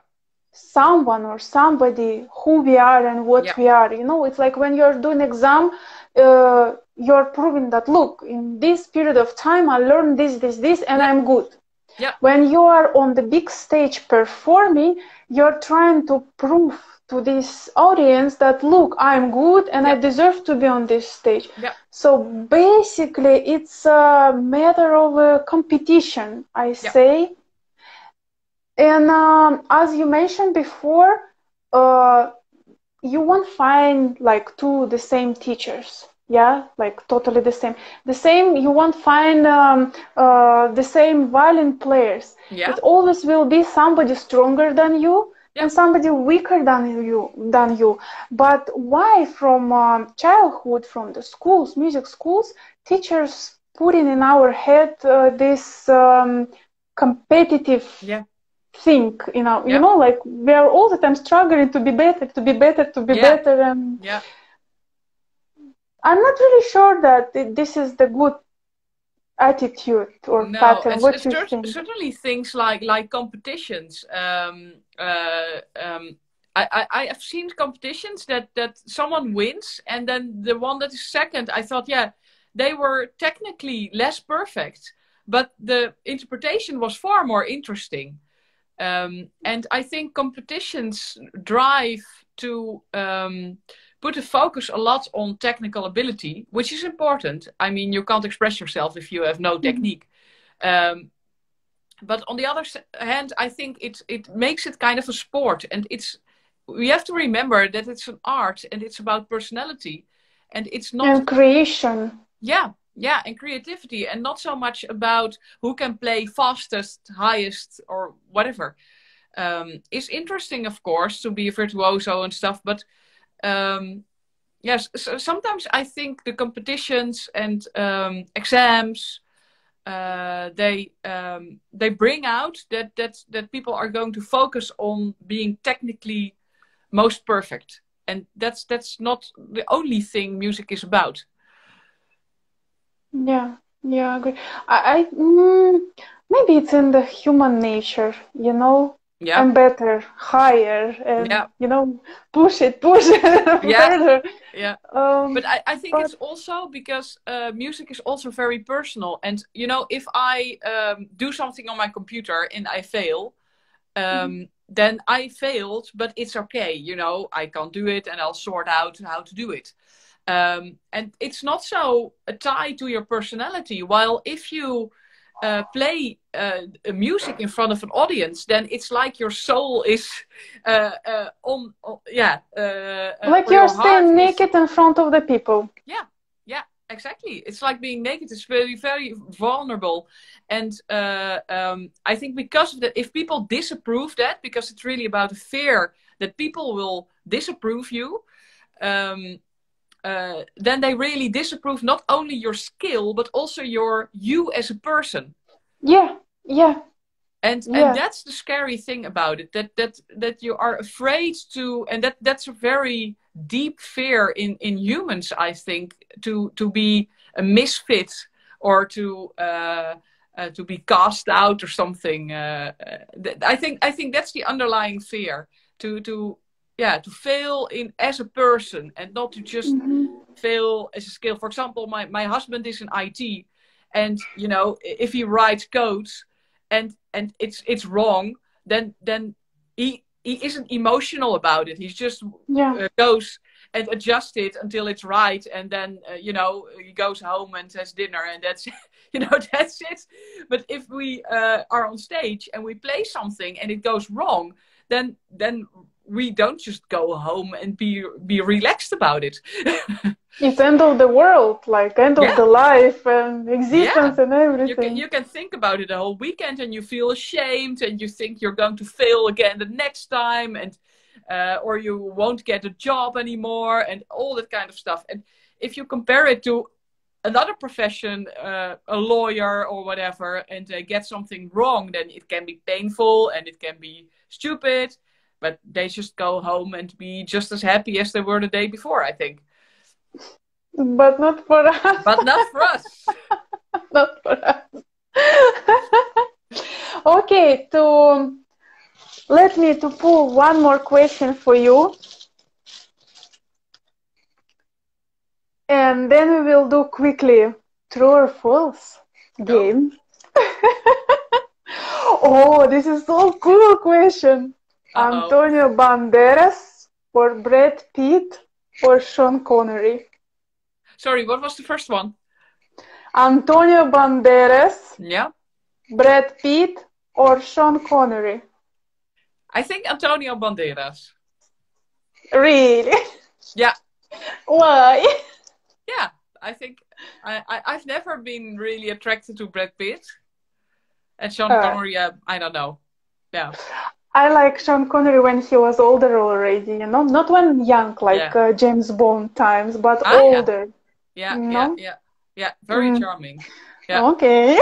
someone or somebody who we are and what yeah. we are. You know, it's like when you're doing exam, uh, you're proving that look, in this period of time, I learned this, this, this, and yeah. I'm good. Yeah. When you are on the big stage performing, you're trying to prove to this audience that look, I'm good and I deserve to be on this stage. Yeah. So basically, it's a matter of a competition, I say. And um, as you mentioned before, uh, you won't find like two the same teachers yeah like totally the same. The same you won't find um, uh, the same violin players. Yeah. it always will be somebody stronger than you yeah. and somebody weaker than you than you. But why from um, childhood from the schools music schools teachers putting in our head uh, this um, competitive yeah. thing you know? Yeah. you know like we are all the time struggling to be better to be better to be better and yeah I'm not really sure that this is the good attitude or no, pattern. What you think? Certainly, things like like competitions. Um, uh, um, I, I have seen competitions that that someone wins and then the one that is second. I thought, yeah, they were technically less perfect, but the interpretation was far more interesting. Um, and I think competitions drive to um, put a focus a lot on technical ability, which is important. I mean, you can't express yourself if you have no mm-hmm. technique. Um, but on the other hand, I think it it makes it kind of a sport, and it's we have to remember that it's an art and it's about personality, and it's not and creation. Yeah, yeah, and creativity, and not so much about who can play fastest, highest, or whatever. Um, it's interesting, of course, to be a virtuoso and stuff, but um, yes, so sometimes I think the competitions and um, exams uh, they um, they bring out that that that people are going to focus on being technically most perfect, and that's that's not the only thing music is about. Yeah, yeah, I agree. I, I mm, maybe it's in the human nature, you know yeah. and better, higher, and yeah. you know, push it, push it yeah. further. Yeah. Um, but I, I think but... it's also because uh, music is also very personal, and you know, if I um, do something on my computer and I fail, um, mm-hmm. then I failed, but it's okay. You know, I can't do it, and I'll sort out how to do it. Um, and it's not so tied to your personality. While if you uh, play uh, music in front of an audience, then it's like your soul is uh, uh on, on, yeah. Uh, uh, like you're staying naked is... in front of the people. Yeah, yeah, exactly. It's like being naked. It's very, very vulnerable, and um, I think because of that, if people disapprove that, because it's really about a fear that people will disapprove you. Um, uh, then they really disapprove not only your skill but also your you as a person. Yeah, yeah. And yeah. and that's the scary thing about it that that that you are afraid to and that that's a very deep fear in in humans. I think to to be a misfit or to uh, uh, to be cast out or something. Uh, uh I think I think that's the underlying fear to to yeah to fail in as a person and not to just mm-hmm. fail as a skill. For example, my my husband is in IT, and you know if he writes codes and and it's it's wrong, then then he he isn't emotional about it. He's just yeah. uh, goes and adjusts it until it's right, and then uh, you know he goes home and has dinner, and that's you know that's it. But if we uh, are on stage and we play something and it goes wrong, then then we don't just go home and be be relaxed about it. it's end of the world, like end of the life and existence yeah. and everything. You can, you can think about it the whole weekend and you feel ashamed and you think you're going to fail again the next time and uh, or you won't get a job anymore and all that kind of stuff. And if you compare it to another profession, uh, a lawyer or whatever, and they get something wrong, then it can be painful and it can be stupid but they just go home and be just as happy as they were the day before i think. But not for us. But not for us. Not for us. Okay to let me to pull one more question for you. And then we will do quickly true or false game? Oh this is so cool question uh-oh. Antonio Banderas or Brad Pitt or Sean Connery? Sorry, what was the first one? Antonio Banderas. Yeah. Brad Pitt or Sean Connery? I think Antonio Banderas. Really? Yeah. Why? Yeah, I think I, I have never been really attracted to Brad Pitt, and Sean uh, Connery. Uh, I don't know. Yeah. I like Sean Connery when he was older already, you know, not when young like yeah. uh, James Bond times, but ah, older. Yeah, yeah, yeah, yeah, yeah, very mm. charming. Yeah. Okay.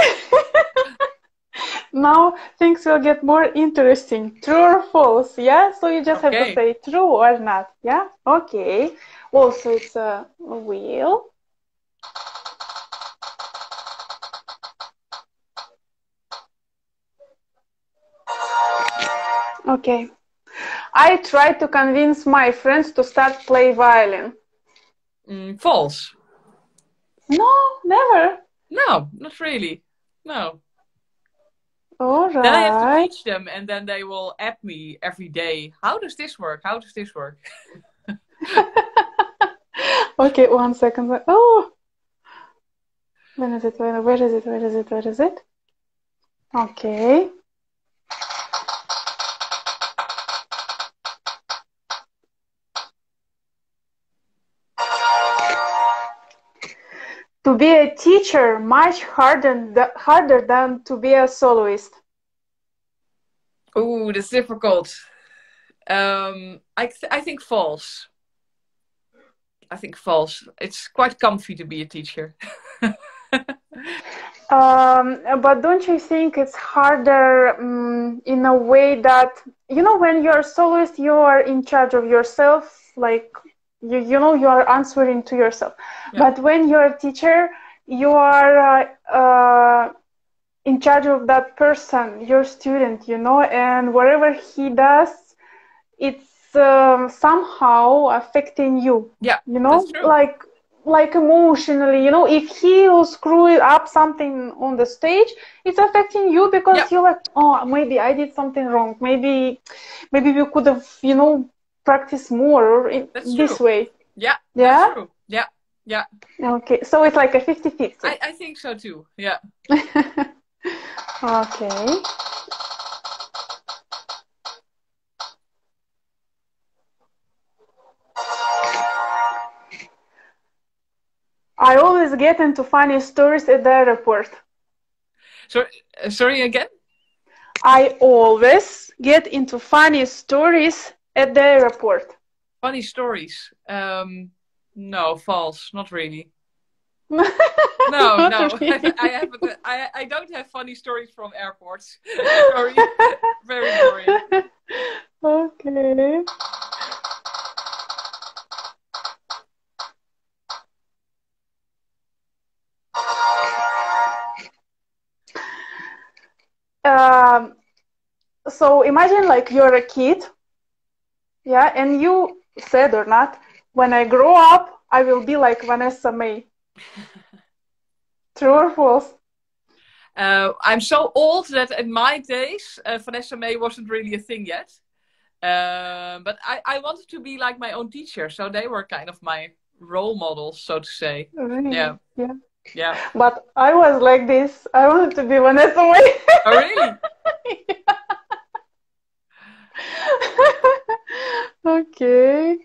now things will get more interesting. True or false? Yeah. So you just okay. have to say true or not. Yeah. Okay. Also, it's a wheel. Okay. I tried to convince my friends to start play violin. Mm, false. No, never. No, not really. No. All right. Then I have to teach them, and then they will add me every day. How does this work? How does this work? okay, one second. Oh, when is it? Where is it? Where is it? Where is it? Okay. To be a teacher much harder harder than to be a soloist? Oh, that's difficult. Um, I th- I think false. I think false. It's quite comfy to be a teacher. um, but don't you think it's harder um, in a way that you know when you're a soloist, you are in charge of yourself, like you, you know you are answering to yourself yeah. but when you're a teacher you are uh, uh, in charge of that person your student you know and whatever he does it's um, somehow affecting you yeah you know like like emotionally you know if he will screw up something on the stage it's affecting you because yeah. you're like oh maybe i did something wrong maybe maybe we could have you know practice more in this way. Yeah. Yeah. Yeah. Yeah. Okay. So it's like a 50 50. I, I think so too. Yeah. okay. I always get into funny stories at the airport. Sorry, uh, sorry again? I always get into funny stories at the airport? Funny stories. Um, no, false. Not really. no, no, really. I, haven't. Don't have funny stories from airports. Sorry, very boring. Okay. Um, so imagine like you're a kid yeah, and you said or not, when I grow up, I will be like Vanessa-Mae. True or false? Uh, I'm so old that in my days, uh, Vanessa-Mae wasn't really a thing yet. Uh, but I, I wanted to be like my own teacher, so they were kind of my role models, so to say. Really? Yeah. Yeah. Yeah. But I was like this. I wanted to be Vanessa-Mae. Oh, really? okay.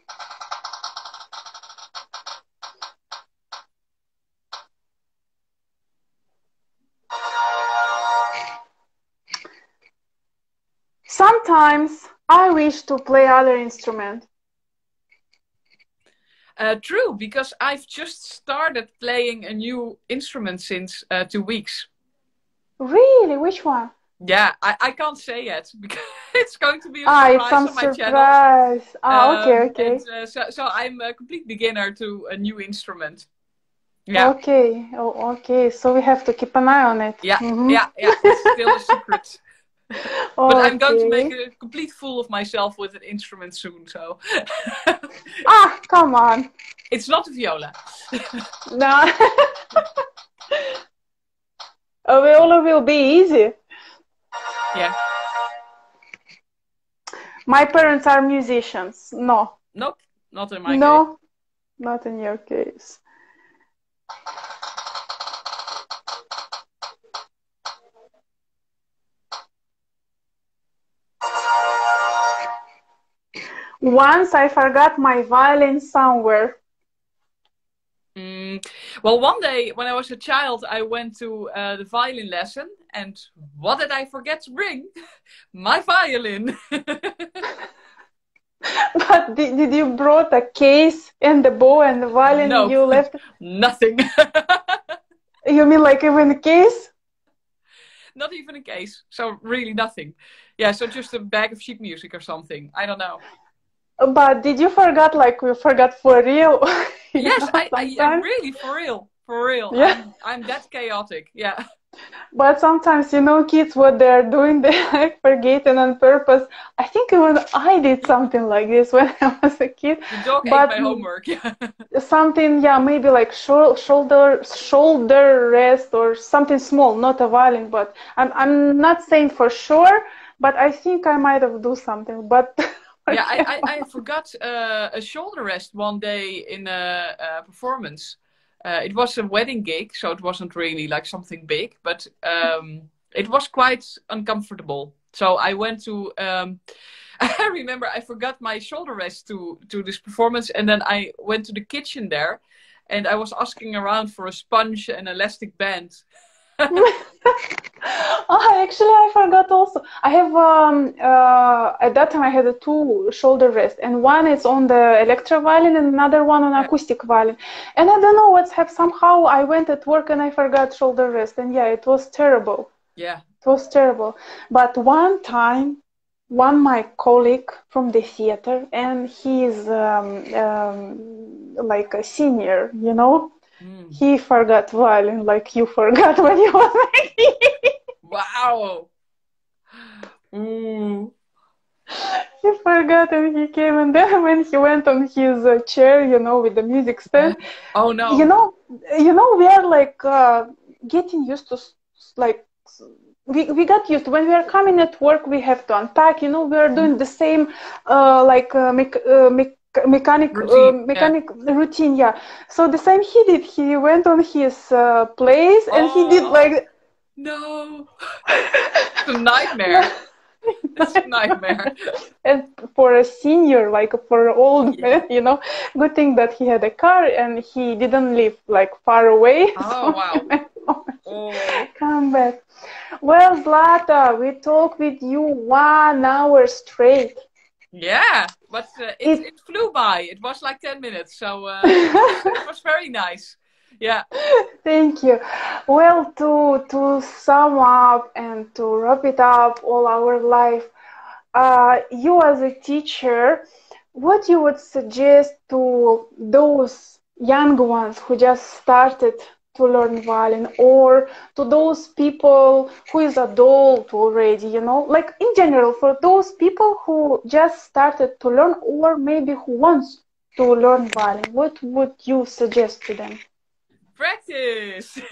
Sometimes I wish to play other instrument. Uh, true, because I've just started playing a new instrument since uh, two weeks. Really? Which one? Yeah, I, I can't say yet because it's going to be a ah, surprise on my surprise. channel. Ah, okay, Um, okay. and, uh, so, so I'm a complete beginner to a new instrument. Yeah, Okay. Oh, okay. So we have to keep an eye on it. yeah, Mhm. yeah, yeah. It's still a secret. But I'm going to make a complete fool of myself with an instrument soon. So Ah, come on. it's not a viola. No. A viola will be easy. Yeah. My parents are musicians. No. Nope, not in my case. no, not in your case. Once I forgot my violin somewhere. Mm, well, one day when I was a child, I went to uh, the violin lesson, and what did I forget to bring? My violin. But did, did you brought a case and the bow and the violin No. you left? Nothing. You mean like even a case? Not even a case. So really nothing. Yeah, so just a bag of sheet music or something. I don't know. But did you forget, like we forgot for real? Yes, I, I sometimes? really for real, for real. Yeah. I'm, I'm that chaotic. Yeah. But sometimes you know kids what they're doing they like forgetting on purpose. I think even I did something like this when I was a kid. The dog But- ate my homework. Yeah. Something yeah maybe like shou- shoulder shoulder rest or something small, not a violin. But I'm I'm not saying for sure, but I think I might have do something. But yeah, I, I, I forgot uh, a shoulder rest one day in a, a performance. Uh, it was a wedding gig, so it wasn't really like something big, but um, it was quite uncomfortable. So I went to. Um, I remember I forgot my shoulder rest to to this performance, and then I went to the kitchen there, and I was asking around for a sponge and elastic band. oh, actually, I forgot also. I have um uh at that time I had a two shoulder rest, and one is on the electro violin and another one on acoustic violin. And I don't know what's happened. Somehow I went at work and I forgot shoulder rest, and yeah, it was terrible. Yeah, It was terrible. But one time, one my colleague from the theater, and he's um, um, like a senior, you know, Mm. he forgot violin like you forgot when you were a kid. Wow. Ooh. He forgot and he came and then when he went on his uh, chair, you know, with the music stand, Oh no. you know, you know, we are like uh, getting used to like we, we got used when we are coming at work we have to unpack you know we are doing the same uh, like uh, mech- uh, mech- mechanic uh, Routine, yeah. mechanic routine yeah so the same he did he went on his uh, place and he did Oh. like No. it's a nightmare. It's a nightmare. and for a senior like for an old Yeah. man you know good thing that he had a car and he didn't live like far away Oh, wow. Oh. come back well zlata we talked with you one hour straight Yeah, but uh, it, It- it flew by. It was like 10 minutes, so uh, it, was, it was very nice. Yeah. Thank you. Well, to to sum up and to wrap it up all our life, uh, you as a teacher, what you would suggest to those young ones who just started to learn violin or to those people who is adult already you know like in general for those people who just started to learn or maybe who wants to learn violin what would you suggest to them practice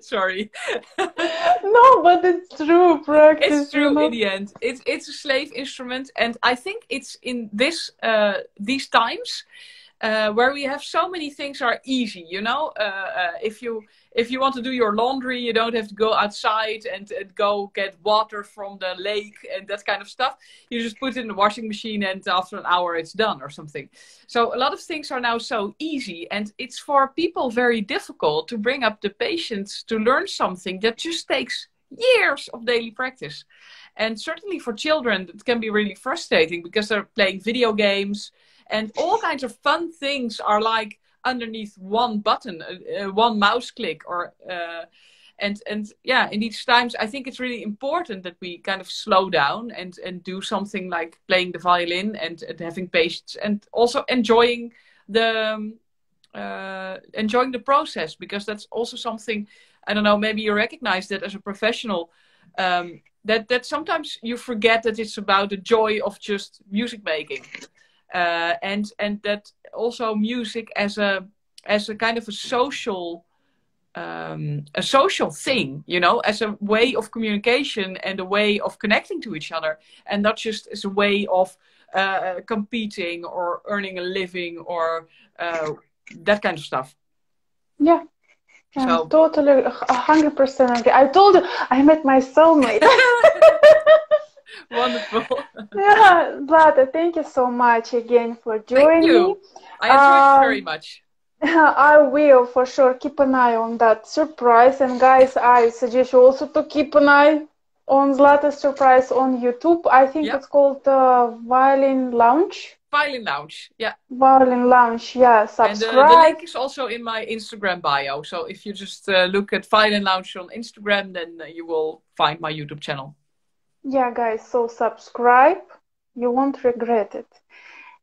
Sorry. no, but it's true. Practice. It's true you know? in the end. It's it's a slave instrument, and I think it's in this uh, these times uh, where we have so many things are easy. You know, uh, uh, if you if you want to do your laundry, you don't have to go outside and, and, go get water from the lake and that kind of stuff. You just put it in the washing machine, and after an hour, it's done or something. So a lot of things are now so easy, and it's for people very difficult to bring up the patience to learn something that just takes years of daily practice. And certainly for children, it can be really frustrating because they're playing video games and all kinds of fun things are like underneath one button, uh, uh, one mouse click, or uh, and and yeah, in these times, I think it's really important that we kind of slow down and and do something like playing the violin and, and having patience and also enjoying the um, uh, enjoying the process because that's also something I don't know. Maybe you recognize that as a professional. Um, that that sometimes you forget that it's about the joy of just music making uh, and and that also music as a as a kind of a social um, a social thing, you know, as a way of communication and a way of connecting to each other, and not just as a way of uh, competing or earning a living or uh, that kind of stuff. Yeah. Yeah, so, totally, a hundred percent. I told you, I met my soulmate. Wonderful. yeah, Zlata, thank you so much again for joining me. I enjoyed um, very much. I will for sure keep an eye on that surprise. And guys, I suggest you also to keep an eye on Zlata's surprise on YouTube. I think it's called uh, Violin Lounge. Violin Lounge, yeah. Violin Lounge, yeah. Subscribe. And uh, the link is also in my Instagram bio. So if you just uh, look at Violin Lounge on Instagram, then uh, you will find my YouTube channel. Yeah, guys, so subscribe. You won't regret it.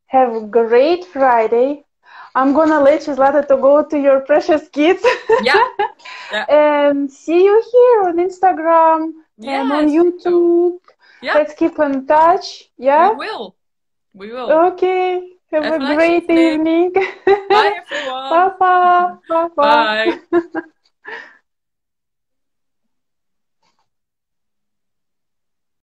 Have a great Friday. I'm gonna let you, Zlata, to go to your precious kids. Yeah. yeah. and see you here on Instagram yes. and on YouTube. Yeah. Let's keep in touch. Yeah. We will. We will. Okay. Have, Have a, great evening. Bye, everyone. Bye-bye. Bye-bye. Bye.